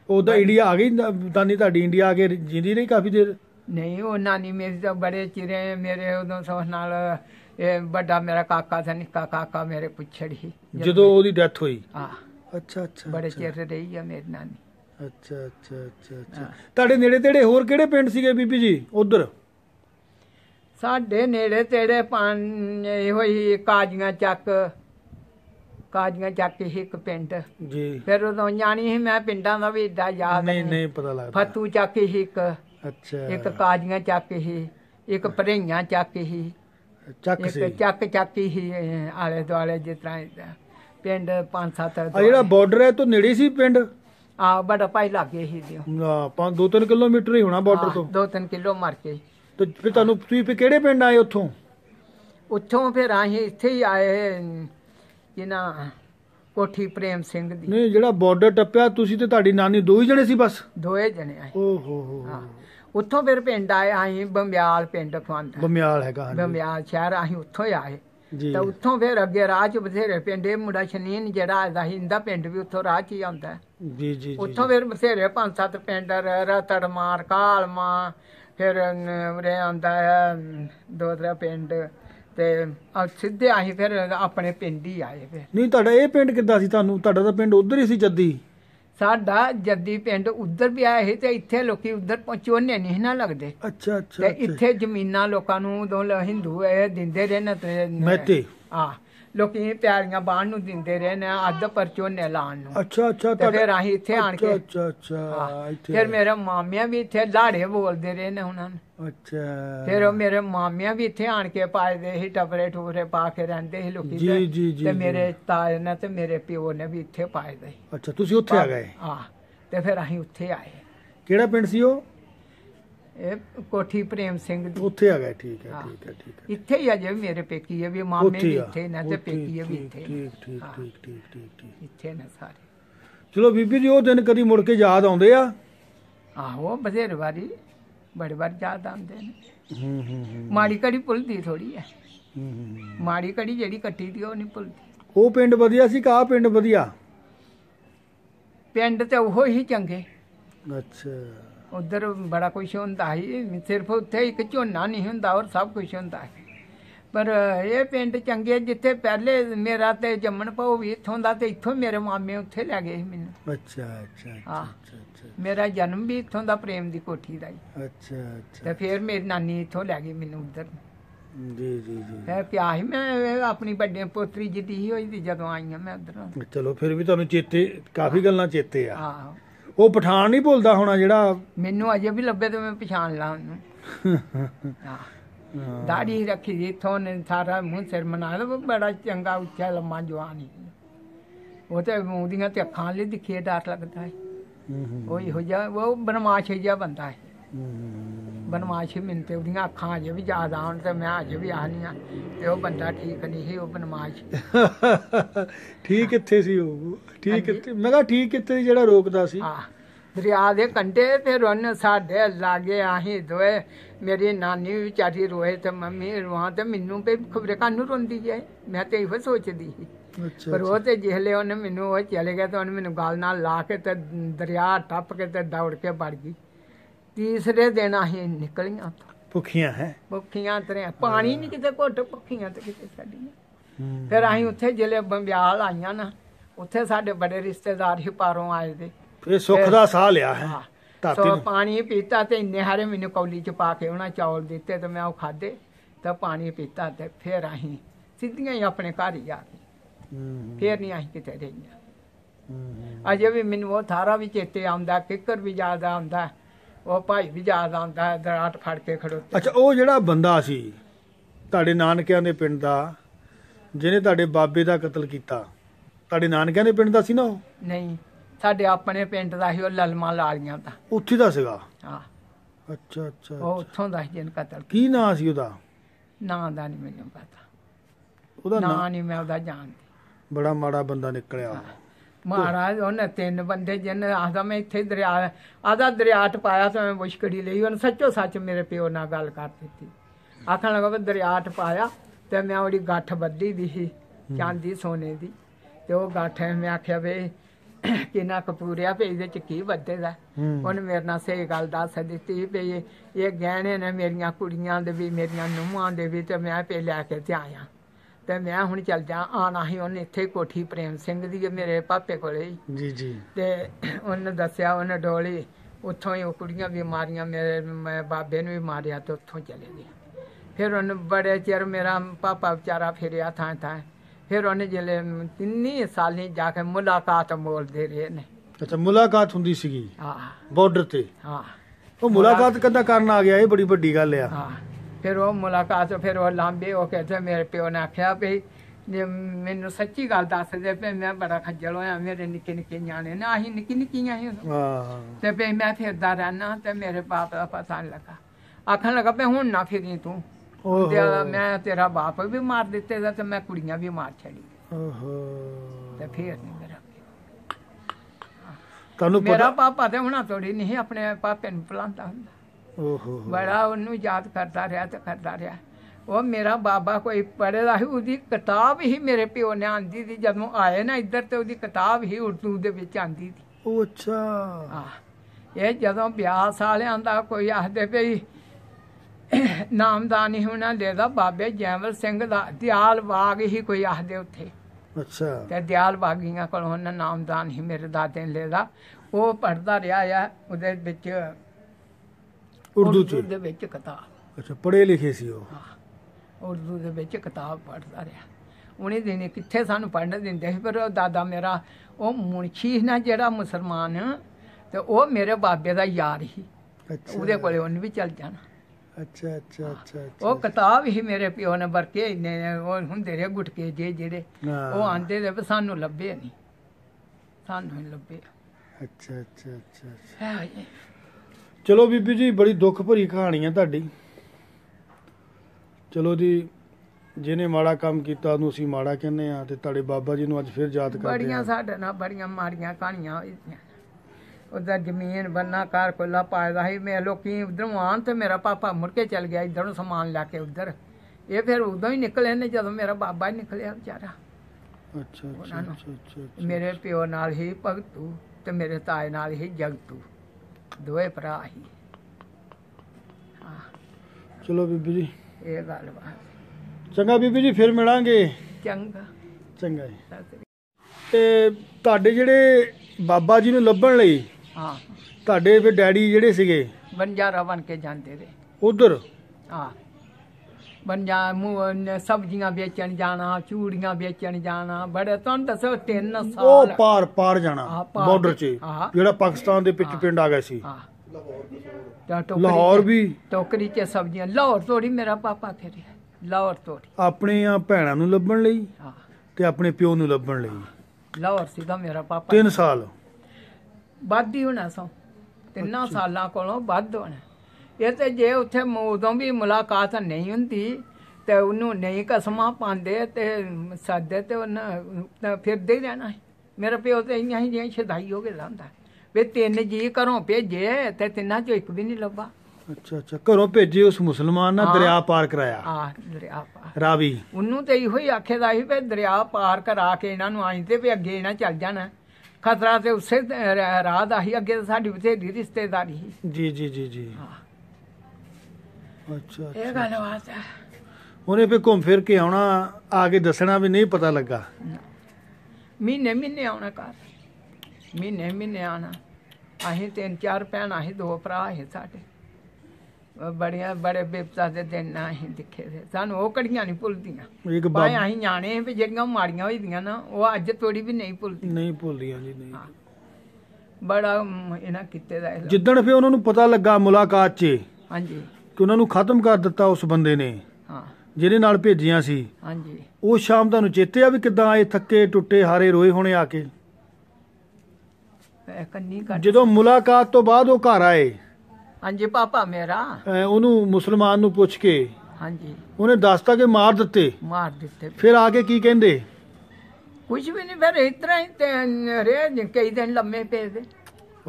ਉਹਦਾ ਇੰਡੀਆ ਆ ਗਈ ਨਾ- ਨਾਨੀ ਤੁਹਾਡੀ ਇੰਡੀਆ ਆ ਕੇ ਜਿੰਦੀ ਰਹੀ ਕਾਫੀ ਦੇਰ? ਨਹੀਂ ਉਹ ਨਾਨੀ ਮੇਰੀ ਤਾਂ ਬੜੇ ਚਿਰੇ ਮੇਰੇ ਉਦੋਂ ਸੋਹ ਨਾਲ ਇਹ ਵੱਡਾ ਮੇਰਾ ਕਾਕਾ ਤੇ ਨਿੱਕਾ ਕਾਕਾ ਮੇਰੇ ਪੁੱਛੜ ਹੀ। ਜਦੋਂ ਉਹਦੀ ਡੈਥ ਹੋਈ? ਹਾਂ ਅੱਛਾ ਅੱਛਾ ਬੜੇ। ਚਿਰ ਰਹੀ ਆ ਮੇਰੀ ਨਾਨੀ। ਅੱਛਾ ਅੱਛਾ ਅੱਛਾ ਅੱਛਾ। ਹਾਂ। ਤੁਹਾਡੇ ਨੇੜੇ ਤੇੜੇ ਹੋਰ ਕਿਹੜੇ ਪਿੰਡ ਸੀਗੇ ਬੀਬੀ ਜੀ? ਉਧਰ। ਸਾਡੇ ਨੇੜੇ ਤੇੜੇ ਪੰਜ ਇਹੋ ਹੀ ਕਾਜੀਆਂ ਚੱਕ ਕਾਜੀਆਂ ਚੱਕ ਸੀ ਇੱਕ ਪਿੰਡ। ਜੀ। ਫਿਰ ਉਦੋਂ ਜਾਣੀ ਸੀ ਮੈਂ ਪਿੰਡਾਂ ਦਾ ਵੀ ਏਡਾ ਯਾਦ ਨਹੀਂ ਨਹੀਂ। ਪਤਾ ਲੱਗਦਾ। ਫਤੂ ਚੱਕ ਸੀ ਇੱਕ। ਅੱਛਾ। ਇੱਕ ਕਾਜੀਆਂ ਚੱਕ ਸੀ ਇੱਕ ਭਰਈਆਂ ਚੱਕ ਸੀ ਚੱਕ ਸੀ। ਇੱਕ ਚੱਕ ਇਹ ਆਲੇ ਦੁਆਲੇ ਜਿਸ ਤਰ੍ਹਾਂ। ਪਿੰਡ ਪੰਜ ਸੱਤ ਆ ਜਿਹੜਾ ਬਾਰਡਰ ਹੈ ਤੋਂ ਨੇੜੇ ਸੀ ਪਿੰਡ? ਆ ਬੜਾ ਭਾਈ ਲੱਗੇ ਸੀ ਦਿਓ। ਆ ਪੰਜ ਦੋ ਤਿੰਨ ਕਿਲੋਮੀਟਰ ਹੀ ਹੋਣਾ ਬਾਰਡਰ ਤੋਂ। ਦੋ ਤਿੰਨ ਕਿਲੋ ਮਾਰ ਕੇ। ਤੇ ਫਿਰ ਤੁਹਾਨੂੰ ਤੁਸੀਂ ਫਿਰ ਕਿਹੜੇ ਪਿੰਡ ਆਏ ਉੱਥੋਂ? ਉੱਥੋਂ ਫਿਰ ਅਸੀਂ ਇੱਥੇ ਹੀ ਆਏ ਜਿਨਾ ਕੋਠੀ ਪ੍ਰੇਮ ਸਿੰਘ ਦੀ। ਨਹੀਂ ਜਿਹੜਾ ਬਾਰਡਰ ਟੱਪਿਆ ਤੁਸੀਂ ਤੇ ਤੁਹਾਡੀ ਨਾਨੀ ਦੋ ਹੀ ਜਣੇ ਸੀ ਬਸ? ਦੋਏ ਜਣੇ ਆਏ। ਓ ਹੋ ਹੋ ਹਾਂ। ਉੱਥੋਂ ਫਿਰ ਪਿੰਡ ਆਏ ਅਸੀਂ ਬੰਬਿਆਲ ਪਿੰਡ ਖਵਾਂਦਾ। ਬਮਿਆਲ ਹੈਗਾ ਹਾਂਜੀ। ਬੰਬਿਆਲ ਸ਼ਹਿਰ ਅਸੀਂ ਉੱਥੋਂ ਹੀ ਆਏ। ਤੇ ਉੱਥੋਂ ਫਿਰ ਅੱਗੇ ਰਾਹ ਚ ਬਥੇਰੇ ਪਿੰਡ ਇਹ ਮੁੰਡਾ ਸ਼ਨੀਨ ਜਿਹੜਾ ਸੀ ਇੰਦਾ ਪਿੰਡ ਵੀ ਉੱਥੋਂ ਰਾਹ ਚ ਹੀ ਆਉਂਦਾ ਜੀ ਜੀ ਉੱਥੋਂ ਫਿਰ ਬਥੇਰੇ ਪੰਜ ਸੱਤ ਪਿੰਡ ਰਤੜ ਮਾਰ ਕਾਲਮਾ ਫਿਰ ਉਰੇ ਆਉਂਦਾ ਹੈ ਦੋ ਤਰ੍ਹਾਂ ਪਿੰਡ ਤੇ ਆ ਸਿੱਧੇ ਆਹੀ ਫਿਰ ਆਪਣੇ ਪਿੰਡ ਹੀ ਆਏ ਫਿਰ। ਨਹੀਂ ਤੁਹਾਡਾ ਇਹ ਪਿੰਡ ਕਿੱਦਾਂ ਸੀ? ਤੁਹਾਨੂੰ ਤੁਹਾਡਾ ਤਾਂ ਪਿੰਡ ਉਧਰ ਹੀ ਸੀ ਜੱਦੀ? ਸਾਡਾ ਜੱਦੀ ਪਿੰਡ ਉੱਧਰ ਵੀ ਆਏ ਸੀ ਤੇ ਇੱਥੇ ਲੋਕੀ ਉੱਧਰ ਪਹੁੰਚੋਨੇ ਨਹੀਂ ਨਾ ਲੱਗਦੇ। ਅੱਛਾ ਅੱਛਾ ਤੇ। ਇੱਥੇ ਜ਼ਮੀਨਾਂ ਲੋਕਾਂ ਨੂੰ ਉਦੋਂ ਲ- ਹਿੰਦੂ ਇਹ ਦਿੰਦੇ ਰਹੇ ਨੇ ਤੇ ਮਹਿਤੇ। ਆ ਲੋਕੀ ਪਿਆਰੀਆਂ ਬਾਣ ਨੂੰ ਦਿੰਦੇ ਰਹੇ ਨੇ ਅੱਧ ਪਰ ਝੋਨੇ ਲਾਉਣ ਨੂੰ। ਅੱਛਾ ਅੱਛਾ ਤੇ ਫਿਰ ਅਸੀਂ ਇੱਥੇ ਆਣ ਕੇ ਅੱਛਾ ਅੱਛਾ ਫਿਰ ਮੇਰੇ ਮਾਮਿਆਂ ਵੀ ਇੱਥੇ ਲਾੜੇ ਬੋਲਦੇ ਰਹੇ ਨੇ ਉਹਨਾਂ ਨੂੰ। ਅੱਛਾ। ਫਿਰ ਉਹ ਮੇਰੇ ਮਾਮਿਆਂ ਵੀ ਇੱਥੇ ਆਣ ਕੇ ਪਾਇਦੇ ਸੀ ਟਪਰੇ ਟੂਰੇ ਪਾ ਕੇ ਰਹਿੰਦੇ ਸੀ ਲੋਕੀ ਜੀ, ਜੀ, ਜੀ, ਤੇ। ਮੇਰੇ ਤਾਏ ਨੇ ਤੇ ਮੇਰੇ ਪਿਓ ਨੇ ਵੀ ਇੱਥੇ ਪਾਇਦੇ ਸੀ। ਅੱਛਾ ਤੁਸੀਂ ਉੱਥੇ ਆ ਗਏ? ਹਾਂ ਤੇ ਫਿਰ ਅਸੀਂ ਉੱਥੇ ਆਏ। ਕਿਹੜਾ ਪਿੰਡ ਸੀ ਉਹ? ਇਹ ਕੋਠੀ ਪ੍ਰੇਮ ਸਿੰਘ ਦੀ। ਉੱਥੇ ਆ ਗਏ ਠੀਕ ਹੈ। ਠੀਕ ਹੈ ਠੀਕ ਹੈ। ਇੱਥੇ ਹੀ ਅਜੇ ਵੀ ਮੇਰੇ ਪੇਕੀ ਹੈ ਵੀ ਮਾਮੇ ਵੀ ਆ। ਇੱਥੇ ਨੇ ਤੇ ਪੇਕੀ ਹੈ ਵੀ ਇੱਥੇ। ਠੀਕ ਠੀਕ। ਠੀਕ ਠੀਕ ਠੀਕ ਇੱਥੇ ਨੇ ਸਾਰੇ। ਚਲੋ ਬੀਬੀ ਜੀ ਉਹ ਦਿਨ ਕਦੀ ਮੁੜ ਕੇ ਯਾਦ ਆਉਂਦੇ ਆ? ਆਹੋ ਬਥੇਰੇ ਵਾਰੀ ਬੜੇ ਵਾਰ ਯਾਦ ਆਉਂਦੇ ਨੇ। ਹੂੰ ਹੂੰ ਹੂੰ। ਮਾੜੀ ਕੜੀ ਭੁੱਲਦੀ ਥੋੜੀ ਹੂੰ ਮਾੜੀ ਕੜੀ ਜਿਹੜੀ ਕੱਟੀ ਦੀ ਉਹ ਨਹੀਂ ਭੁੱਲਦੀ। ਉਹ ਪਿੰਡ ਵਧੀਆ ਸੀ ਕਾ ਪਿੰਡ ਵਧੀਆ? ਪਿੰਡ ਤੇ ਉਹੋ ਹੀ ਚੰਗੇ। ਅੱਛਾ। ਉਧਰ ਬੜਾ ਕੁਝ ਹੁੰਦਾ ਸੀ ਸਿਰਫ ਉੱਥੇ ਇੱਕ ਝੋਨਾ ਨਹੀਂ ਹੁੰਦਾ ਔਰ ਸਭ ਕੁਝ ਹੁੰਦਾ ਸੀ ਪਰ ਇਹ ਪਿੰਡ ਚੰਗੇ ਜਿੱਥੇ ਪਹਿਲੇ ਮੇਰਾ ਤੇ ਜੰਮਣ ਪਾਉ ਵੀ ਇੱਥੋਂ ਦਾ ਤੇ ਇੱਥੋਂ ਮੇਰੇ ਮਾਮੇ ਉੱਥੇ ਲੈ ਗਏ ਮੈਨੂੰ ਅੱਛਾ ਅੱਛਾ ਹਾਂ। ਅੱਛਾ ਮੇਰਾ ਜਨਮ ਵੀ ਇੱਥੋਂ ਦਾ ਪ੍ਰੇਮ ਦੀ ਕੋਠੀ ਦਾ ਹੀ ਅੱਛਾ ਅੱਛਾ ਤੇ ਫਿਰ ਮੇਰੀ ਨਾਨੀ ਇੱਥੋਂ ਲੈ ਗਈ ਮੈਨੂੰ ਉੱਧਰ ਜੀ ਜੀ ਜੀ ਫਿਰ ਪਿਆ ਸੀ ਮੈਂ ਆਪਣੀ ਵੱਡੇ ਪੋਤਰੀ ਜਿੱਦੀ ਹੀ ਹੋਈ ਸੀ ਜਦੋਂ ਆਈਆਂ ਮੈਂ ਉੱਧਰੋਂ ਚਲੋ ਫਿਰ ਵੀ ਤੁਹਾਨੂੰ ਚੇਤੇ ਕਾਫੀ ਗੱਲਾਂ ਚੇਤੇ ਆ ਆਹੋ ਉਹ ਪਠਾਨ ਨਹੀਂ ਭੁੱਲਦਾ ਹੋਣਾ ਜਿਹੜਾ ਮੈਨੂੰ ਅਜੇ ਵੀ ਲੱਭੇ ਤੇ ਮੈਂ ਪਛਾਣ ਲਾਂ ਉਹਨੂੰ ਹਾਂ। ਦਾੜੀ ਰੱਖੀ ਇੱਥੋਂ ਨੇ ਸਾਰਾ ਮੂੰਹ ਸਿਰ ਲਿਆ ਉਹ ਬੜਾ ਚੰਗਾ ਉੱਚਾ ਲੰਮਾ ਜਵਾਨ ਸੀ ਉਹ ਤੇ ਉਹਦੀਆਂ ਤੇ ਅੱਖਾਂ ਲਈ ਦਿਖੇ ਡਰ ਲੱਗਦਾ ਹੈ ਹੂੰ, ਹੂੰ, ਉਹ ਇਹੋ ਜਿਹਾ ਉਹ ਬਨਮਾਸ਼ ਜਿਹਾ ਬੰਦਾ ਹੈ ਹੂੰ। ਬਨਮਾਸ਼ ਮੈਨੂੰ ਤੇ ਉਹਦੀਆਂ ਅੱਖਾਂ ਅਜੇ ਵੀ ਯਾਦ ਆਉਣ ਤੇ ਮੈਂ ਅਜੇ ਵੀ ਆਨੀ ਆ। ਤੇ ਉਹ ਬੰਦਾ ਠੀਕ ਨਹੀਂ ਸੀ ਉਹ ਬਨਮਾਸ਼ ਠੀਕ ਕਿੱਥੇ ਸੀ ਉਹ? ਠੀਕ। ਕਿੱਥੇ? ਮੈਂ ਕਿਹਾ ਠੀਕ ਕਿੱਥੇ ਜਿਹੜਾ ਰੋਕਦਾ ਸੀ? ਹਾਂ ਦਰਿਆ ਦੇ ਕੰਢੇ ਫਿਰ ਉਹਨੇ ਸਾਡੇ ਲਾਗੇ ਆਹੀ ਦੋਏ। ਮੇਰੀ ਨਾਨੀ ਵੀ ਵਿਚਾਰੀ ਰੋਏ ਤੇ ਮੰਮੀ ਰੋਆਂ ਤੇ ਮੈਨੂੰ ਵੀ ਖਬਰੇ ਕਾਨੂੰ ਰੋਂਦੀ ਜਾਏ ਮੈਂ ਤੇ ਇਹੋ ਸੋਚਦੀ ਸੀ। ਪਰ ਉਹ ਤੇ ਜਿਹਲੇ ਉਹਨੇ ਮੈਨੂੰ ਉਹ ਚਲੇ ਗਿਆ ਤਾਂ ਉਹਨੇ ਮੈਨੂੰ ਗਲ ਨਾਲ ਲਾ ਕੇ ਤੇ ਦਰਿਆ ਟੱਪ ਕੇ ਤੇ ਦੌੜ ਕੇ ਵੜ ਗਈ। ਤੀਸਰੇ ਦਿਨ ਅਸੀਂ ਨਿਕਲੀਆਂ ਉੱਥੋਂ। ਭੁੱਖੀਆਂ ਹੈ। ਭੁੱਖੀਆਂ ਤਰੇ ਪਾਣੀ ਨਹੀਂ ਕਿਤੇ ਘੁੱਟ ਭੁੱਖੀਆਂ ਤੇ ਕਿਤੇ ਛੱਡੀਆਂ ਫਿਰ ਅਸੀਂ ਉੱਥੇ ਜਿਹੜੇ ਬੰਬਿਆਲ ਆਈਆਂ ਨਾ ਉੱਥੇ ਸਾਡੇ ਬੜੇ ਰਿਸ਼ਤੇਦਾਰ ਹੀ ਪਾਰੋਂ ਆਏ ਦੇ। ਫਿਰ ਸੁੱਖ ਦਾ ਸਾਹ ਲਿਆ ਹੈ। ਹਾਂ। ਧਰਤੀ ਸੋ ਨੂੰ। ਪਾਣੀ ਪੀਤਾ ਤੇ ਇੰਨੇ ਹਾਰੇ ਮੈਨੂੰ ਕੌਲੀ ਚ ਪਾ ਕੇ ਉਹਨਾਂ ਚੌਲ ਦਿੱਤੇ ਤੇ ਮੈਂ ਉਹ ਖਾਦੇ ਤੇ ਪਾਣੀ ਪੀਤਾ ਤੇ ਫਿਰ ਅਸੀਂ ਸਿੱਧੀਆਂ ਹੀ ਆਪਣੇ ਘਰ ਹੀ ਆ ਗਏ। ਹੂੰ, ਫਿਰ ਨਹੀਂ ਅਸੀਂ ਕਿਤੇ ਰਹੀਆਂ। ਹੂੰ, ਅਜੇ ਵੀ ਮੈਨੂੰ ਉਹ ਥਾਰਾ ਵੀ ਚੇਤੇ ਆਉਂਦਾ ਕਿੱਕਰ ਵੀ ਯਾਦ ਆਉਂਦਾ। ਉਹ ਭਾਈ ਵੀ ਯਾਦ ਆਉਂਦਾ ਦਰਾਟ ਫੜ ਕੇ ਖੜੋਤੇ ਅੱਛਾ ਉਹ ਜਿਹੜਾ ਬੰਦਾ ਸੀ ਤੁਹਾਡੇ ਨਾਨਕਿਆਂ ਦੇ ਪਿੰਡ ਦਾ ਜਿਹਨੇ ਤੁਹਾਡੇ ਬਾਬੇ ਦਾ ਕਤਲ ਕੀਤਾ ਤੁਹਾਡੇ ਨਾਨਕਿਆਂ ਦੇ ਪਿੰਡ ਦਾ ਸੀ ਨਾ ਉਹ? ਨਹੀਂ ਸਾਡੇ ਆਪਣੇ ਪਿੰਡ ਦਾ ਸੀ ਉਹ ਲਲਮਾ ਲਾਲੀਆਂ ਦਾ। ਉੱਥੇ ਦਾ ਸੀਗਾ? ਹਾਂ। ਅੱਛਾ ਅੱਛਾ ਉਹ ਉੱਥੋਂ ਦਾ ਸੀ ਜਿਹਨ ਕਤਲ ਕੀ ਨਾਂ ਸੀ ਉਹਦਾ? ਨਾਂ ਦਾ ਨਹੀਂ ਮੈਨੂੰ ਪਤਾ। ਉਹਦਾ ਨਾਂ? ਨਹੀਂ ਮੈਂ ਉਹਦਾ ਜਾਣਦੀ। ਬੜਾ ਮਾੜਾ ਬੰਦਾ ਨਿਕਲਿਆ। ਮਹਾਰਾਜ ਉਹਨੇ ਤਿੰਨ ਬੰਦੇ ਜਿੰਨ ਆਦਾ ਮੈਂ ਇੱਥੇ ਦਰਿਆ ਆਦਾ ਦਰਿਆ ਟ ਪਾਇਆ ਤਾਂ ਮੈਂ ਮੁਸ਼ਕੜੀ ਲਈ। ਉਹਨੇ ਸੱਚੋ ਸੱਚ ਮੇਰੇ ਪਿਓ ਨਾਲ ਗੱਲ ਕਰ ਦਿੱਤੀ। ਆਖਣ ਲੱਗਾ ਵੀ ਦਰਿਆ ਟ ਪਾਇਆ ਤੇ ਮੈਂ ਉਹਦੀ ਗੱਠ ਬੱਧੀ ਦੀ ਸੀ ਚਾਂਦੀ ਸੋਨੇ ਦੀ। ਤੇ ਉਹ ਗੱਠ ਮੈਂ ਆਖਿਆ ਵੇ ਕਿੰਨਾ ਕਪੂਰਿਆ ਵੀ ਇਹਦੇ ਚ ਕੀ ਵੱਧੇਦਾ ਹੂੰ। ਉਹਨੇ ਮੇਰੇ ਨਾਲ ਸਹੀ ਗੱਲ ਦੱਸ ਦਿੱਤੀ ਵੀ ਇਹ- ਇਹ ਗਹਿਣੇ ਨੇ ਮੇਰੀਆਂ ਕੁੜੀਆਂ ਦੇ ਵੀ ਮੇਰੀਆਂ ਨੂੰਹਾਂ ਦੇ ਵੀ ਤੇ ਮੈਂ ਪੇ ਲੈ ਕੇ ਤੇ ਆਇਆ। ਤੇ ਮੈਂ ਹੁਣ ਚੱਲ ਜਾ ਆਣਾ ਹੀ ਉਹਨੇ ਇੱਥੇ ਕੋਠੀ ਪ੍ਰੇਮ ਸਿੰਘ ਦੀ ਮੇਰੇ ਪਾਪੇ ਕੋਲੇ। ਜੀ ਜੀ। ਤੇ ਉਹਨੇ ਦੱਸਿਆ ਉਹਨੇ ਡੋਲੀ ਉੱਥੋਂ ਹੀ ਉਹ ਕੁੜੀਆਂ ਵੀ ਮਾਰੀਆਂ ਮੇਰੇ ਮੈਂ ਬਾਬੇ ਨੂੰ ਵੀ ਮਾਰਿਆ ਤੇ ਉੱਥੋਂ ਚਲੇ ਗਏ ਫਿਰ ਉਹਨੇ ਬੜੇ ਚਿਰ ਮੇਰਾ ਪਾਪਾ ਵਿਚਾਰਾ ਫਿਰਿਆ ਥਾਂ ਥਾਂ। ਫਿਰ ਉਹਨੇ ਜਿਹੜੇ ਤਿੰਨੀ ਸਾਲੀ ਜਾ ਕੇ ਮੁਲਾਕਾਤ ਮੋਲਦੇ ਰਹੇ ਨੇ। ਅੱਛਾ ਮੁਲਾਕਾਤ ਹੁੰਦੀ ਸੀਗੀ ਹਾਂ। ਬਾਰਡਰ ਤੇ? ਹਾਂ। ਉਹ ਮੁਲਾਕਾਤ ਕਦਾਂ ਕਰਨ ਆ ਗਿਆ? ਇਹ ਬੜੀ ਵੱਡੀ ਗੱਲ ਆ। ਹਾਂ। ਫਿਰ ਉਹ ਮੁਲਾਕਾਤ ਫਿਰ ਉਹ ਲਾਂਬੇ ਉਹ ਕਹਿੰਦੇ ਮੇਰੇ ਪਿਓ ਨੇ ਆਖਿਆ ਵੀ ਜੇ ਮੈਨੂੰ ਸੱਚੀ ਗੱਲ ਦੱਸ ਦੇ ਵੀ ਮੈਂ ਬੜਾ ਖੱਜਲ ਹੋਇਆ ਮੇਰੇ ਨਿੱਕੇ ਨਿੱਕੇ ਨਿਆਣੇ ਨੇ ਆਹੀ ਨਿੱਕੀ ਨਿੱਕੀਆਂ ਹੀ। ਹਾਂ। ਤੇ ਵੀ ਮੈਂ ਫਿਰਦਾ ਰਹਿਣਾ ਤੇ ਮੇਰੇ ਬਾਪ ਦਾ ਪਤਾ ਲੱਗਾ। ਆਖਣ ਲੱਗਾ ਵੀ ਹੁਣ ਨਾ ਫਿਰੀ ਤੂੰ। ਤੇ ਮੈਂ ਤੇਰਾ ਬਾਪ ਵੀ ਮਾਰ ਦਿੱਤੇ ਦਾ ਤੇ ਮੈਂ ਕੁੜੀਆਂ ਵੀ ਮਾਰ ਛੜੀ ਓਹੋ। ਤੇ ਫੇਰ ਨਹੀਂ ਮੇਰਾ ਤੁਹਾਨੂੰ ਮੇਰਾ ਪਤਾ ਪਾਪਾ ਤੇ ਹੁਣਾ ਤੋੜੀ ਨਹੀਂ ਆਪਣੇ ਪਾਪੇ ਨੂੰ ਭੁਲਾਉਂਦਾ ਹੁੰਦਾ। ਓਹੋ ਬੜਾ ਉਹਨੂੰ ਯਾਦ ਕਰਦਾ ਰਿਹਾ ਤੇ ਕਰਦਾ ਰਿਹਾ। ਉਹ ਮੇਰਾ ਬਾਬਾ ਕੋਈ ਪੜ੍ਹਦਾ ਸੀ ਉਹਦੀ ਕਿਤਾਬ ਹੀ ਮੇਰੇ ਪਿਓ ਨੇ ਆਂਦੀ ਸੀ ਜਦੋਂ ਆਏ ਨਾ ਇੱਧਰ ਤੇ ਉਹਦੀ ਕਿਤਾਬ ਹੀ ਉਰਦੂ ਦੇ ਵਿੱਚ ਆਂਦੀ ਸੀ। ਉਹ ਅੱਛਾ। ਆ ਇਹ ਜਦੋਂ ਵਿਆਹ ਸਾਲਿਆਂ ਦਾ ਕੋਈ ਆਖਦੇ ਵੀ ਨਾਮਦਾਨ ਹੀ ਉਹਨਾਂ ਦੇਦਾ ਬਾਬੇ ਜੈਮਲ ਸਿੰਘ ਦਾ ਦਿਆਲ ਬਾਗ ਹੀ ਕੋਈ ਆਖਦੇ ਉੱਥੇ। ਅੱਛਾ। ਤੇ ਦਿਆਲ ਬਾਗੀਆਂ ਕੋਲ ਉਹਨਾਂ ਨਾਮਦਾਨ ਹੀ ਮੇਰੇ ਦਾਦੇ ਨੇ ਲੈਦਾ ਉਹ ਪੜਦਾ ਰਿਹਾ ਆ ਉਹਦੇ ਵਿੱਚ ਉਰਦੂ ਚ। ਦੇ ਵਿੱਚ ਕਿਤਾਬ। ਅੱਛਾ ਪੜ੍ਹੇ ਲਿਖੇ ਸੀ ਉਹ? ਉਰਦੂ ਦੇ ਵਿੱਚ ਕਿਤਾਬ ਪੜਦਾ ਰਿਹਾ। ਉਹਨੇ ਦਿਨੇ ਕਿੱਥੇ ਸਾਨੂੰ ਪੜ੍ਹਨ ਦਿੰਦੇ ਸੀ ਪਰ ਉਹ ਦਾਦਾ ਮੇਰਾ ਉਹ ਮੁਨਸ਼ੀ ਨਾ ਜਿਹੜਾ ਮੁਸਲਮਾਨ ਤੇ ਉਹ ਮੇਰੇ ਬਾਬੇ ਦਾ ਯਾਰ ਸੀ। ਅੱਛਾ। ਉਹਦੇ ਕੋਲੇ ਉਹਨੇ ਵੀ ਚੱਲ ਜਾਣਾ। ਅੱਛਾ ਅੱਛਾ ਅੱਛਾ ਉਹ ਕਿਤਾਬ ਹੀ ਮੇਰੇ ਪਿਓ ਨੇ ਵਰਕੇ ਇੰਨੇ ਉਹ ਹੁੰਦੇ ਰਹੇ ਗੁਟਕੇ ਜੇ ਜਿਹੜੇ। ਹਾਂ। ਉਹ ਆਂਦੇ ਦੇ ਵੀ ਸਾਨੂੰ ਲੱਭੇ ਨਹੀਂ ਸਾਨੂੰ ਨਹੀਂ ਲੱਭੇ। ਅੱਛਾ ਅੱਛਾ ਅੱਛਾ ਅੱਛਾ। ਚਲੋ ਬੀਬੀ ਜੀ ਬੜੀ ਦੁੱਖ ਭਰੀ ਕਹਾਣੀ ਹੈ ਤੁਹਾਡੀ। ਚਲੋ ਜੀ ਜਿਹਨੇ ਮਾੜਾ ਕੰਮ ਕੀਤਾ ਉਹਨੂੰ ਅਸੀਂ ਮਾੜਾ ਕਹਿੰਦੇ ਆ ਤੇ ਤੁਹਾਡੇ ਬਾਬਾ ਜੀ ਨੂੰ ਅੱਜ ਫਿਰ ਯਾਦ ਕਰਦੇ ਬੜੀਆਂ ਸਾਡੇ ਨਾਲ ਬੜੀਆਂ ਮਾੜੀਆਂ ਕਹਾਣੀਆਂ ਹੋਈਆਂ। ਉਹਦਾ ਜ਼ਮੀਨ ਬੰਨਾ ਕਾਰ ਕੋਲਾ ਪਾਇਦਾ ਸੀ। ਮੈਂ ਲੋਕੀ ਉਧਰੋਂ ਆਣ ਤੇ ਮੇਰਾ ਪਾਪਾ ਮੁੜ ਕੇ ਚਲ ਗਿਆ ਇਧਰੋਂ ਸਮਾਨ ਲੈ ਕੇ ਉਧਰ। ਇਹ ਫਿਰ ਉਦੋਂ ਹੀ ਨਿਕਲੇ ਨੇ ਜਦੋਂ ਮੇਰਾ ਬਾਬਾ ਹੀ ਨਿਕਲਿਆ ਵਿਚਾਰਾ। ਅੱਛਾ ਅੱਛਾ। ਮੇਰੇ ਪਿਓ ਨਾਲ ਹੀ ਭਗਤੂ ਤੇ ਮੇਰੇ ਤਾਏ ਨਾਲ ਹੀ ਜਗਤੂ। ਦੋਏ ਭਰਾ ਹੀ। ਹਾਂ। ਚਲੋ ਬੀਬੀ ਜੀ। ਇਹ ਗੱਲ ਬਾਤ ਚੰਗਾ ਬੀਬੀ ਜੀ ਫਿਰ ਮਿਲਾਂਗੇ। ਚੰਗਾ। ਚੰਗਾ ਜੀ। ਤੇ ਤੁਹਾਡੇ ਜਿਹੜੇ ਬਾਬਾ ਜੀ ਨੂੰ ਲੱਭਣ ਲਈ। ਹਾਂ। ਤੁਹਾਡੇ ਫਿਰ ਡੈਡੀ ਜਿਹੜੇ ਸੀਗੇ ਬੰਜਾਰਾ ਬਣ ਕੇ ਜਾਂਦੇ ਰਹੇ। ਉਧਰ? ਹਾਂ। ਬੰਜਾ ਮੂੰਹ ਸਬਜ਼ੀਆਂ ਵੇਚਣ ਜਾਣਾ ਚੂੜੀਆਂ ਵੇਚਣ ਜਾਣਾ। ਬੜੇ ਤੁਹਾਨੂੰ ਦੱਸੋ ਤਿੰਨ ਉਹ ਸਾਲ। ਪਾਰ ਪਾਰ ਜਾਣਾ ਬਾਰਡਰ 'ਚ। ਜਿਹੜਾ ਪਾਕਿਸਤਾਨ ਦੇ ਵਿੱਚ। ਪਿੰਡ ਆ ਗਿਆ ਸੀ। ਲਾਹੌਰ ਵੀ। ਟੋਕਰੀ ਚ ਸਬਜ਼ੀਆਂ। ਲਾਹੌਰ ਤੋੜੀ ਮੇਰਾ ਪਾਪਾ ਫਿਰਿਆ ਲਾਹੌਰ ਤੋੜੀ ਆਪਣੀਆਂ ਭੈਣਾਂ ਨੂੰ ਲੱਭਣ ਲਈ ਤੇ ਆਪਣੇ ਪਿਓ ਨੂੰ ਲੱਭਣ ਲਈ? ਲਾਹੌਰ ਸੀਗਾ ਮੇਰਾ ਪਾਪਾ। 3 ਸਾਲ। ਵੱਧ ਹੀ ਹੋਣਾ ਸੋ। ਤਿੰਨਾਂ ਸਾਲਾਂ ਕੋਲੋਂ ਵੱਧ ਹੋਣਾ। ਇਹ ਤੇ ਜੇ ਉੱਥੇ ਉਦੋਂ ਵੀ ਮੁਲਾਕਾਤ ਨਹੀਂ ਹੁੰਦੀ ਤੇ ਉਹਨੂੰ ਨਹੀਂ ਕਸਮਾਂ ਪਾਉਂਦੇ ਤੇ ਸਾਦੇ ਤੇ ਉਹਨਾਂ ਫਿਰਦੇ ਹੀ ਰਹਿਣਾ। ਮੇਰਾ ਪਿਓ ਤੇ ਇੰਨੀਆਂ ਹੀ ਜਿਹੀਆਂ ਛਦਾਈ ਹੋ ਕੇ ਲਾਂਦਾ ਵੀ ਤਿੰਨ ਜੀ ਘਰੋਂ ਭੇਜੇ ਤੇ ਤਿੰਨਾਂ ਚੋਂ ਇੱਕ ਵੀ ਨਹੀਂ ਲੱਭਾ। ਅੱਛਾ ਅੱਛਾ। ਘਰੋਂ ਭੇਜੇ ਉਸ ਮੁਸਲਮਾਨ ਨਾਲ ਹਾਂ। ਦਰਿਆ ਪਾਰ ਕਰਾਇਆ। ਆ ਦਰਿਆ ਪਾਰ। ਰਾਵੀ। ਉਹਨੂੰ ਤੇ ਇਹੋ ਹੀ ਆਖੇਦਾ ਸੀ ਵੀ ਦਰਿਆ ਪਾਰ ਕਰਾ ਕੇ ਇਹਨਾਂ ਨੂੰ ਆਈ ਤੇ ਵੀ ਅੱਗੇ ਇਹਨਾਂ ਚੱਲ ਜਾਣਾ। ਖਤਰਾ ਤੇ ਉਸੇ ਰਾਹ ਦਾ ਹੀ ਅੱਗੇ ਸਾਡੀ ਬਥੇਰੀ ਰਿਸ਼ਤੇਦਾਰੀ ਜੀ ਜੀ ਜੀ ਜੀ। ਹਾਂ। ਅੱਛਾ ਇਹ ਗੱਲ ਬਾਤ ਹੈ। ਉਹਨੇ ਫੇ ਘੁੰਮ ਫਿਰ ਕੇ ਆਉਣਾ ਆ ਕੇ ਦੱਸਣਾ ਵੀ ਨਹੀਂ ਪਤਾ ਲੱਗਾ। ਮਹੀਨੇ ਮਹੀਨੇ ਆਉਣਾ ਘਰ। ਮਹੀਨੇ ਮਹੀਨੇ ਆਉਣਾ। ਅਸੀਂ ਤਿੰਨ ਚਾਰ ਭੈਣਾਂ ਸੀ ਦੋ ਭਰਾ ਸੀ ਸਾਡੇ। ਬੜੀਆਂ ਬੜੇ ਬਿਪਤਾ ਦੇ ਦਿਨ ਅਸੀਂ ਦਿਖੇ ਦੇ ਸਾਨੂੰ ਉਹ ਕੜੀਆਂ ਨਹੀਂ ਭੁੱਲਦੀਆਂ। ਇੱਕ ਬਾਬ ਅਸੀਂ ਜਾਣੇ ਵੀ ਜਿਹੜੀਆਂ ਮਾੜੀਆਂ ਹੋਈਆਂ ਨਾ ਉਹ ਅੱਜ ਤੋੜੀ ਵੀ ਨਹੀਂ ਭੁੱਲਦੀ ਨਹੀਂ ਭੁੱਲਦੀਆਂ ਜੀ ਨਹੀਂ। ਬੜਾ ਇਹਨਾਂ ਕੀਤੇ ਦਾ। ਜਿੱਦਣ ਫੇ ਉਹਨਾਂ ਨੂੰ ਪਤਾ ਲੱਗਾ ਮੁਲਾਕਾਤ 'ਚ ਹਾਂਜੀ। ਕਿ ਉਹਨਾਂ ਨੂੰ ਖਤਮ ਕਰ ਦਿੱਤਾ ਉਸ ਬੰਦੇ ਨੇ ਹਾਂ। ਜਿਹਦੇ ਨਾਲ ਭੇਜੀਆਂ ਸੀ। ਹਾਂਜੀ। ਉਹ ਸ਼ਾਮ ਤੁਹਾਨੂੰ ਚੇਤੇ ਆ ਵੀ ਕਿਦਾਂ ਆਏ ਥੱਕੇ ਟੁੱਟੇ ਹਾਰੇ ਰੋਏ ਹੋਣੇ ਆ ਕੇ। ਕੰਨੀ ਜਦੋਂ ਮੁਲਾਕਾਤ ਤੋਂ ਬਾਅਦ ਉਹ ਘਰ ਆਏ ਹਾਂਜੀ ਪਾਪਾ ਮੇਰਾ। ਉਹਨੂੰ ਮੁਸਲਮਾਨ ਨੂੰ ਪੁੱਛ ਕੇ ਹਾਂਜੀ। ਉਹਨੇ ਦੱਸਤਾ ਕਿ ਮਾਰ ਦਿੱਤੇ। ਮਾਰ ਦਿੱਤੇ। ਫਿਰ ਆ ਕੇ ਕੀ ਕਹਿੰਦੇ? ਕੁਝ ਵੀ ਨਹੀਂ ਫਿਰ ਇਸ ਤਰ੍ਹਾਂ ਹੀ ਤੇ ਰਹੇ ਜੀ, ਕਈ ਦਿਨ ਲੰਮੇ ਪਏ ਦੇ।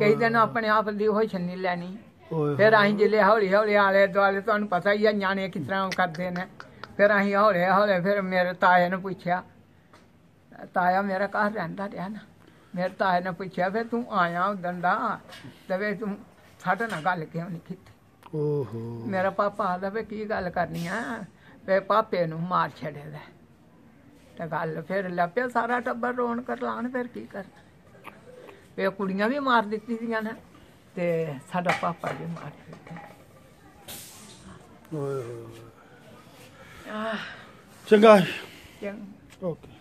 ਕਈ ਦਿਨ ਆਪਣੇ ਆਪ ਦੀ ਉਹ ਛੰਨੀ ਲੈਣੀ। ਫਿਰ ਅਸੀਂ ਜਿਲੇ ਹੌਲੀ ਹੌਲੀ ਆਲੇ ਦੁਆਲੇ ਤੁਹਾਨੂੰ ਪਤਾ ਹੀ ਆ ਨਿਆਣੇ ਕਿਸ ਤਰ੍ਹਾਂ ਕਰਦੇ ਨੇ। ਫਿਰ ਅਸੀਂ ਹੌਲੇ ਹੌਲੇ ਫਿਰ ਮੇਰੇ ਤਾਏ ਨੂੰ ਪੁੱਛਿਆ ਤਾਇਆ ਮੇਰਾ ਘਰ ਰਹਿੰਦਾ ਰਿਹਾ ਨਾ? ਮੇਰੇ ਤਾਏ ਨੇ ਪੁੱਛਿਆ ਫਿਰ ਤੂੰ ਆਇਆ ਉਦਣ ਦਾ ਤੇ ਵੇ ਤੂੰ ਸਾਡੇ ਨਾਲ ਗੱਲ ਕਿਉਂ ਨਹੀਂ ਕੀਤੀ? ਓਹੋ। ਮੇਰਾ ਪਾਪਾ ਆਦਾ ਵੀ ਕੀ ਗੱਲ ਕਰਨੀ ਆ? ਵੇ ਪਾਪੇ ਨੂੰ ਮਾਰ ਛੱਡੇ ਦਾ। ਤੇ ਗੱਲ ਫਿਰ ਲੱਪਿਆ ਸਾਰਾ ਟੱਬਰ ਰੋਣ ਕਰ ਲਾਣ ਫਿਰ ਕੀ ਕਰਨਾ? ਵੇ ਕੁੜੀਆਂ ਵੀ ਮਾਰ ਦਿੱਤੀ ਦੀਆਂ ਨੇ। ਤੇ ਸਾਡਾ ਪਾਪਾ ਵੀ ਮਾਰ ਦਿੱਤਾ ਓਏ ਚੰਗਾ ਚੰਗਾ ਓਕੇ